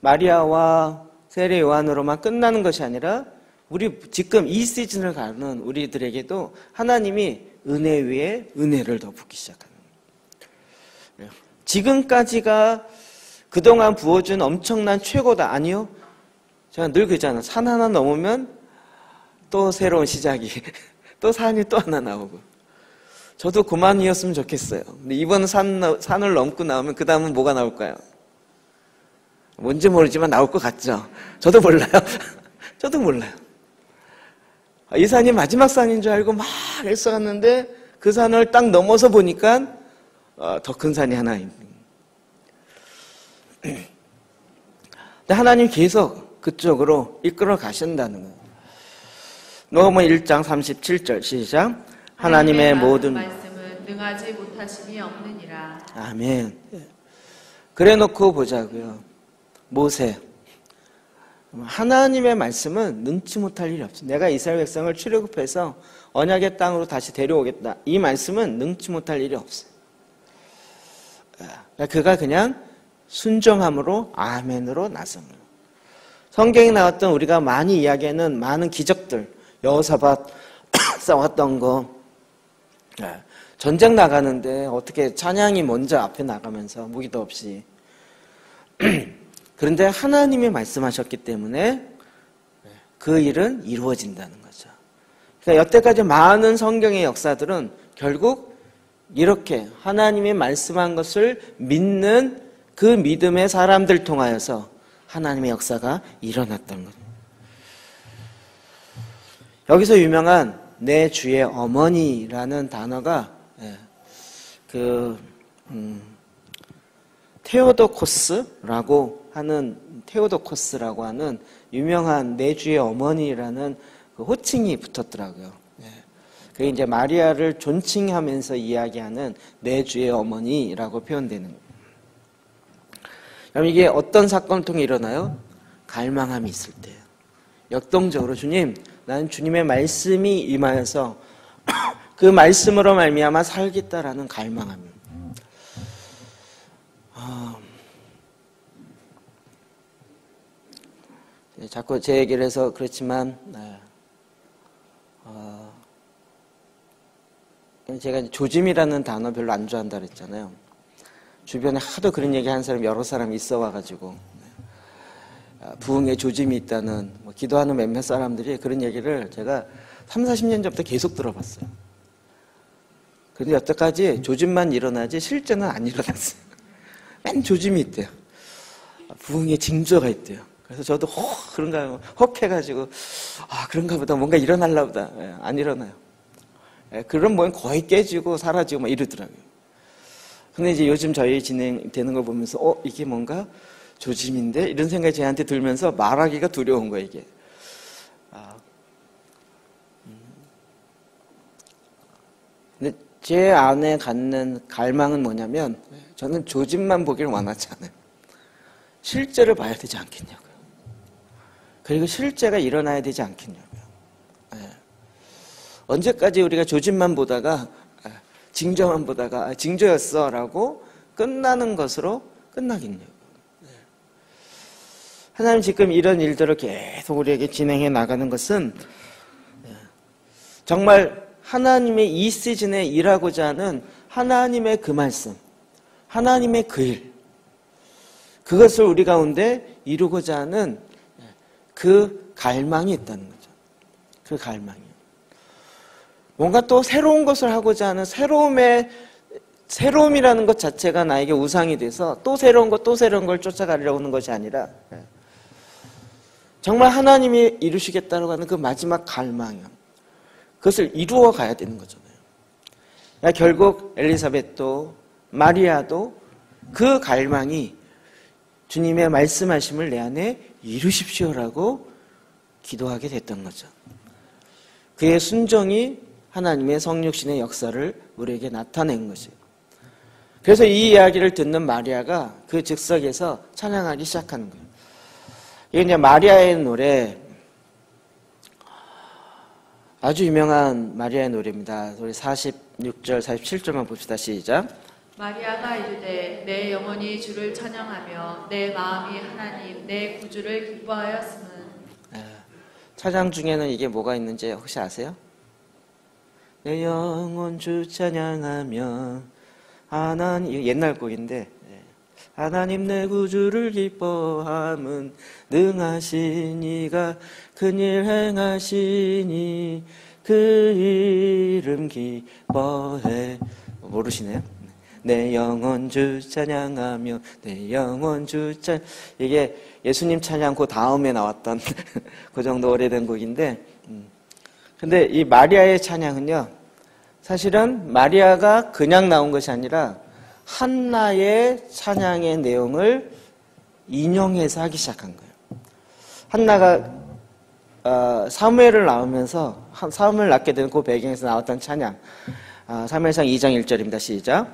마리아와 세례 요한으로만 끝나는 것이 아니라 우리 지금 이 시즌을 가는 우리들에게도 하나님이 은혜 위에 은혜를 더 붓기 거예요. 지금까지가 그동안 부어준 엄청난 최고다. 아니요. 제가 늘 그러잖아. 산 하나 넘으면 또 새로운 시작이, 또 산이 또 하나 나오고. 저도 그만이었으면 좋겠어요. 근데 이번 산, 산을 넘고 나오면 그 다음은 뭐가 나올까요? 뭔지 모르지만 나올 것 같죠? 저도 몰라요. 저도 몰라요. 이 산이 마지막 산인 줄 알고 막 애써갔는데 그 산을 딱 넘어서 보니까 어, 더 큰 산이 하나 있는. 근데 하나님 계속 그쪽으로 이끌어 가신다는 거예요. 로마 1장 37절 시작. 하나님의 모든 말씀은 능하지 못하심이 없느니라. 아멘. 그래 놓고 보자고요. 모세. 하나님의 말씀은 능치 못할 일이 없어. 내가 이스라엘 백성을 출애굽해서 언약의 땅으로 다시 데려오겠다. 이 말씀은 능치 못할 일이 없어요. 그가 그냥 순정함으로 아멘으로 나선 거예요. 성경에 나왔던 우리가 많이 이야기하는 많은 기적들, 여호사밧 싸웠던 거, 전쟁 나가는데 어떻게 찬양이 먼저 앞에 나가면서 무기도 없이 그런데 하나님이 말씀하셨기 때문에 그 일은 이루어진다는 거죠. 그러니까 여태까지 많은 성경의 역사들은 결국 이렇게 하나님이 말씀한 것을 믿는 그 믿음의 사람들 통하여서 하나님의 역사가 일어났던 것. 여기서 유명한 내 주의 어머니라는 단어가 예, 그 음, 테오도코스라고 하는 테오도코스라고 하는 유명한 내 주의 어머니라는 그 호칭이 붙었더라고요. 예. 그게 이제 마리아를 존칭하면서 이야기하는 내 주의 어머니라고 표현되는 거예요. 그럼 이게 어떤 사건을 통해 일어나요? 갈망함이 있을 때요. 역동적으로 주님, 나는 주님의 말씀이 임하여서 그 말씀으로 말미암아 살겠다라는 갈망함. 아, 네, 자꾸 제 얘기를 해서 그렇지만 네. 어, 제가 조짐이라는 단어 별로 안 좋아한다 그랬잖아요. 주변에 하도 그런 얘기 하는 사람 여러 사람 있어 와가지고 아, 부흥에 조짐이 있다는 뭐 기도하는 몇몇 사람들이 그런 얘기를 제가 3, 40년 전부터 계속 들어봤어요. 그런데 여태까지 조짐만 일어나지 실제는 안 일어났어요. 맨 조짐이 있대요. 부흥에 징조가 있대요. 그래서 저도 혹 그런가 혹 해가지고 아 그런가 보다 뭔가 일어날라 보다 예, 안 일어나요. 예, 그런 모양 거의 깨지고 사라지고 막 이러더라고요. 근데 이제 요즘 저희 진행되는 걸 보면서 어 이게 뭔가 조짐인데 이런 생각이 저한테 들면서 말하기가 두려운 거예요 이게. 아, 음. 근데 제 안에 갖는 갈망은 뭐냐면 저는 조짐만 보길 원하지 않아요. 실제를 봐야 되지 않겠냐고요. 그리고 실제가 일어나야 되지 않겠냐고요. 예. 언제까지 우리가 조짐만 보다가 아, 징조만 보다가 아, 징조였어 라고 끝나는 것으로 끝나겠냐고. 예. 하나님 지금 이런 일들을 계속 우리에게 진행해 나가는 것은 예. 정말 하나님의 이 시즌에 일하고자 하는 하나님의 그 말씀, 하나님의 그 일, 그것을 우리 가운데 이루고자 하는 그 갈망이 있다는 거죠. 그 갈망이. 뭔가 또 새로운 것을 하고자 하는 새로움의 새로움이라는 것 자체가 나에게 우상이 돼서 또 새로운 것, 또 새로운 걸 쫓아가려고 하는 것이 아니라 정말 하나님이 이루시겠다고 하는 그 마지막 갈망이요. 그것을 이루어 가야 되는 거잖아요. 결국 엘리사벳도 마리아도 그 갈망이 주님의 말씀하심을 내 안에 이루십시오라고 기도하게 됐던 거죠. 그의 순종이 하나님의 성육신의 역사를 우리에게 나타낸 것이에요. 그래서 이 이야기를 듣는 마리아가 그 즉석에서 찬양하기 시작하는 거예요. 이게 이제 마리아의 노래, 아주 유명한 마리아의 노래입니다. 우리 46절, 47절만 봅시다. 시작. 마리아가 이르되 내 영혼이 주를 찬양하며 내 마음이 하나님 내 구주를 기뻐하였음은 예, 찬양 중에는 이게 뭐가 있는지 혹시 아세요? 내 영혼 주 찬양하며 하나님 옛날 곡인데 예, 하나님 내 구주를 기뻐함은 능하신 이가 큰일 행하시니 그 이름 기뻐해 모르시네요? 내 영혼 주 찬양하며 내 영혼 주 찬 이게 예수님 찬양 그 다음에 나왔던 그 정도 오래된 곡인데 음. 근데 이 마리아의 찬양은요 사실은 마리아가 그냥 나온 것이 아니라 한나의 찬양의 내용을 인용해서 하기 시작한 거예요. 한나가 어, 사무엘을 낳으면서 사무엘 낳게 되는 그 배경에서 나왔던 찬양. 아, 사무엘상 2장 1절입니다. 시작.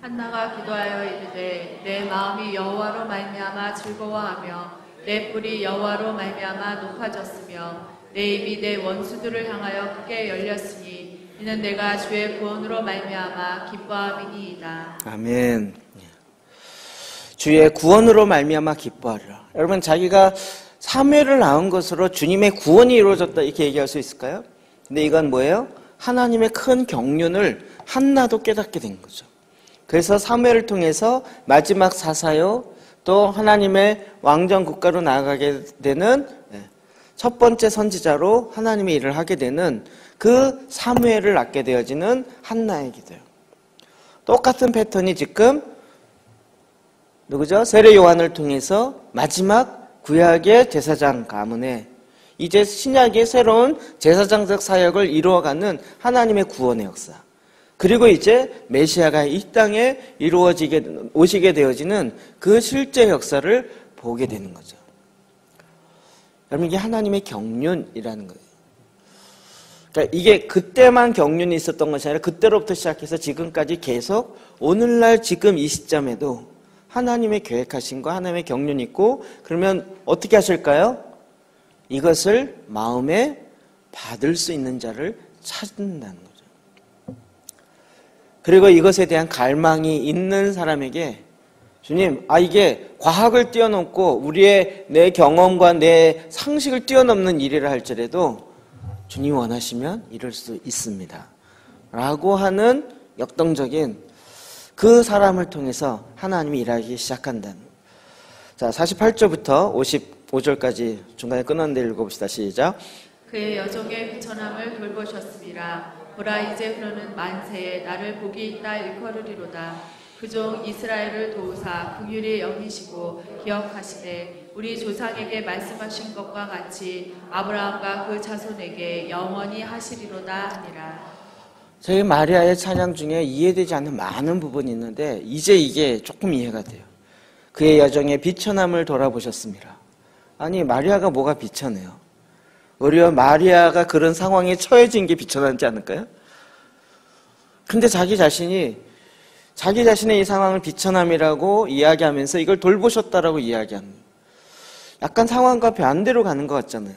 한나가 기도하여 이르되 내 마음이 여호와로 말미암아 즐거워하며 내 뿔이 여호와로 말미암아 높아졌으며 내 입이 내 원수들을 향하여 크게 열렸으니 이는 내가 주의 구원으로 말미암아 기뻐함이니이다. 아멘. 주의 구원으로 말미암아 기뻐하리라. 여러분 자기가 사회를 낳은 것으로 주님의 구원이 이루어졌다 이렇게 얘기할 수 있을까요? 근데 이건 뭐예요? 하나님의 큰 경륜을 한나도 깨닫게 된 거죠. 그래서 사무엘을 통해서 마지막 사사요 또 하나님의 왕정 국가로 나아가게 되는 예, 첫 번째 선지자로 하나님의 일을 하게 되는 그 사무엘을 낳게 되어지는 한나의 기도요. 똑같은 패턴이 지금 누구죠? 세례 요한을 통해서 마지막 구약의 제사장 가문에 이제 신약의 새로운 제사장적 사역을 이루어가는 하나님의 구원의 역사. 그리고 이제 메시아가 이 땅에 이루어지게 오시게 되어지는 그 실제 역사를 보게 되는 거죠. 여러분 이게 하나님의 경륜이라는 거예요. 그러니까 이게 그때만 경륜이 있었던 것이 아니라 그때로부터 시작해서 지금까지 계속 오늘날 지금 이 시점에도 하나님의 계획하신 거 하나님의 경륜이 있고 그러면 어떻게 하실까요? 이것을 마음에 받을 수 있는 자를 찾는다는 거예요. 그리고 이것에 대한 갈망이 있는 사람에게 주님, 아, 이게 과학을 뛰어넘고 우리의 내 경험과 내 상식을 뛰어넘는 일이라 할지라도 주님 원하시면 이럴 수 있습니다. 라고 하는 역동적인 그 사람을 통해서 하나님이 일하기 시작한다는. 자, 48절부터 55절까지 중간에 끊었는데 읽어봅시다. 시작. 그의 여종의 부천함을 돌보셨습니다. 보라 이제 흐르는 만세에 나를 복이 있다 일컬으리로다. 그 종 이스라엘을 도우사 긍휼히 여기시고 기억하시되 우리 조상에게 말씀하신 것과 같이 아브라함과 그 자손에게 영원히 하시리로다 하니라. 저희 마리아의 찬양 중에 이해되지 않는 많은 부분이 있는데 이제 이게 조금 이해가 돼요. 그의 여정의 비천함을 돌아보셨습니다. 아니 마리아가 뭐가 비천해요? 오히려 마리아가 그런 상황에 처해진 게 비천하지 않을까요? 근데 자기 자신이 자기 자신의 이 상황을 비천함이라고 이야기하면서 이걸 돌보셨다라고 이야기하는 약간 상황과 반대로 가는 것 같잖아요.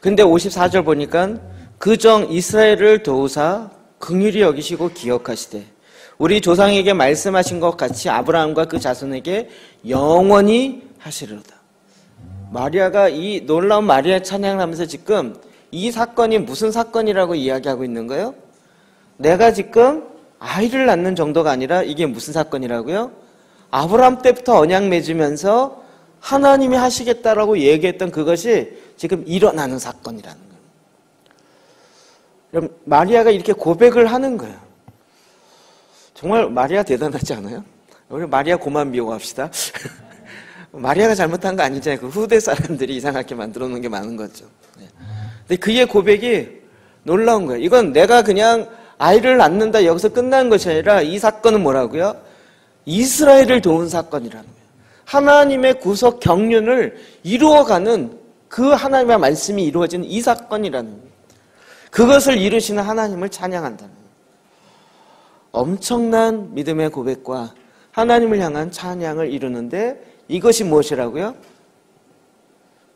근데 54절 보니까 그 정 이스라엘을 도우사 긍휼히 여기시고 기억하시되 우리 조상에게 말씀하신 것 같이 아브라함과 그 자손에게 영원히 하시리로다. 마리아가 이 놀라운 마리아 찬양을 하면서 지금 이 사건이 무슨 사건이라고 이야기하고 있는 거예요? 내가 지금 아이를 낳는 정도가 아니라 이게 무슨 사건이라고요? 아브라함 때부터 언약 맺으면서 하나님이 하시겠다라고 얘기했던 그것이 지금 일어나는 사건이라는 거예요. 마리아가 이렇게 고백을 하는 거예요. 정말 마리아 대단하지 않아요? 우리 마리아 고만 미워합시다. 마리아가 잘못한 거 아니잖아요. 그 후대 사람들이 이상하게 만들어 놓은 게 많은 거죠. 네. 근데 그의 고백이 놀라운 거예요. 이건 내가 그냥 아이를 낳는다 여기서 끝나는 것이 아니라 이 사건은 뭐라고요? 이스라엘을 도운 사건이라는 거예요. 하나님의 구속 경륜을 이루어가는 그 하나님의 말씀이 이루어지는 이 사건이라는. 그것을 이루시는 하나님을 찬양한다는. 엄청난 믿음의 고백과 하나님을 향한 찬양을 이루는데 이것이 무엇이라고요?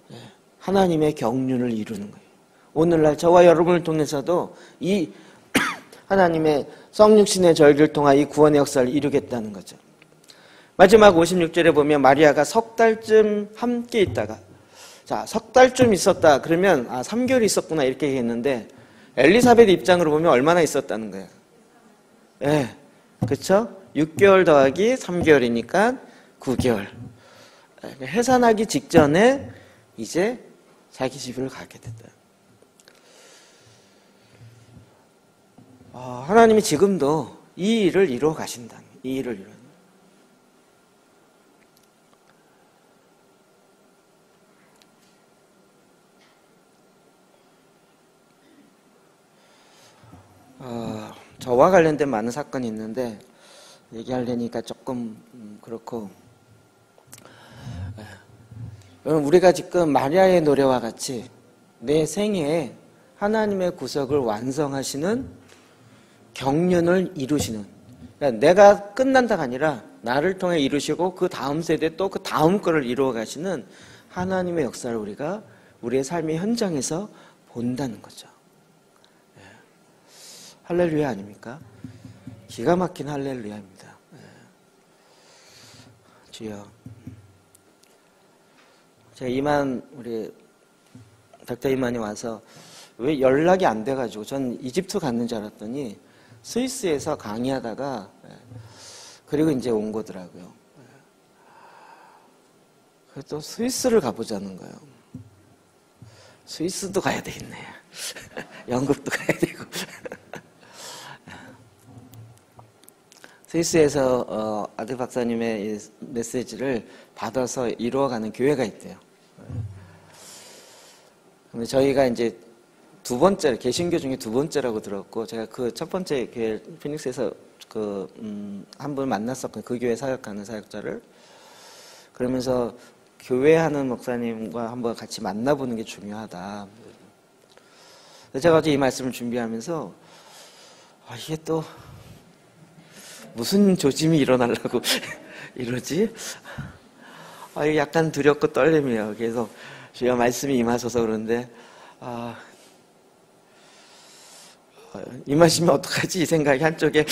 네, 하나님의 경륜을 이루는 거예요. 오늘날 저와 여러분을 통해서도 이 하나님의 성육신의 절기를 통한 이 구원의 역사를 이루겠다는 거죠. 마지막 56절에 보면 마리아가 석 달쯤 함께 있다가 자, 석 달쯤 있었다. 그러면 아, 3개월이 있었구나 이렇게 얘기했는데 엘리사벳 입장으로 보면 얼마나 있었다는 거예요? 예. 네, 그렇죠? 6개월 더하기 3개월이니까 9개월. 해산하기 직전에 이제 자기 집으로 가게 됐다. 어, 하나님이 지금도 이 일을 이루어 가신다. 이 일을 이루어. 어, 저와 관련된 많은 사건이 있는데 얘기하려니까 조금 음, 그렇고 여러분 우리가 지금 마리아의 노래와 같이 내 생애에 하나님의 구속을 완성하시는 경륜을 이루시는 그러니까 내가 끝난다가 아니라 나를 통해 이루시고 그 다음 세대 또 그 다음 거를 이루어 가시는 하나님의 역사를 우리가 우리의 삶의 현장에서 본다는 거죠. 예. 할렐루야 아닙니까? 기가 막힌 할렐루야입니다. 예. 주여. 제가 이만 우리 닥터 이만이 와서 왜 연락이 안 돼가지고 전 이집트 갔는 줄 알았더니 스위스에서 강의하다가 예, 그리고 이제 온 거더라고요. 예. 또 스위스를 가보자는 거예요. 스위스도 가야 되겠네. 영국도 가야 되고. 스위스에서 어, 아드 박사님의 메시지를 받아서 이루어가는 교회가 있대요. 근데 저희가 이제 두 번째 개신교 중에 두 번째라고 들었고 제가 그 첫 번째 교회 피닉스에서 그 음, 한 분 만났었고 그 교회 사역하는 사역자를 그러면서 교회 하는 목사님과 한번 같이 만나보는 게 중요하다. 제가 이 말씀을 준비하면서 아, 이게 또 무슨 조짐이 일어나려고 이러지? 아, 약간 두렵고 떨림이에요. 그래서 주여 말씀이 임하셔서 그런데 아, 임하시면 어떡하지? 이 생각이 한쪽에,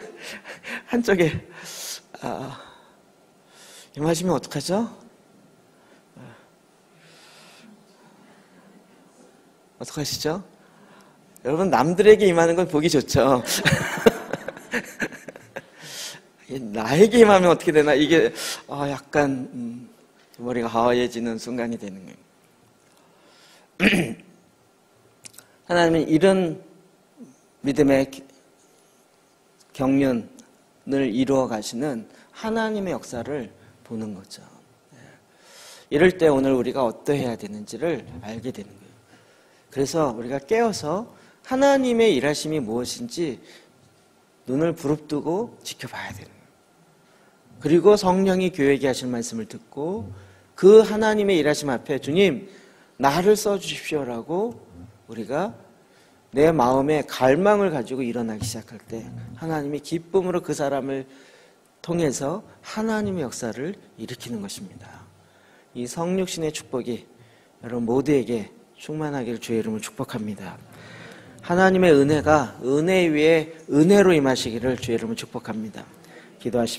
한쪽에, 아, 임하시면 어떡하죠? 어떡하시죠? 여러분, 남들에게 임하는 건 보기 좋죠. 나에게 임하면 어떻게 되나? 이게, 아, 약간, 음, 머리가 하얘지는 순간이 되는 거예요. 하나님은 이런 믿음의 경륜을 이루어 가시는 하나님의 역사를 보는 거죠. 네. 이럴 때 오늘 우리가 어떠해야 되는지를 알게 되는 거예요. 그래서 우리가 깨어서 하나님의 일하심이 무엇인지 눈을 부릅뜨고 지켜봐야 되는 거예요. 그리고 성령이 교회에게 하실 말씀을 듣고 그 하나님의 일하심 앞에 주님 나를 써주십시오라고 우리가 내 마음에 갈망을 가지고 일어나기 시작할 때 하나님이 기쁨으로 그 사람을 통해서 하나님의 역사를 일으키는 것입니다. 이 성육신의 축복이 여러분 모두에게 충만하기를 주의 이름으로 축복합니다. 하나님의 은혜가 은혜 위에 은혜로 임하시기를 주의 이름으로 축복합니다. 기도하십시오.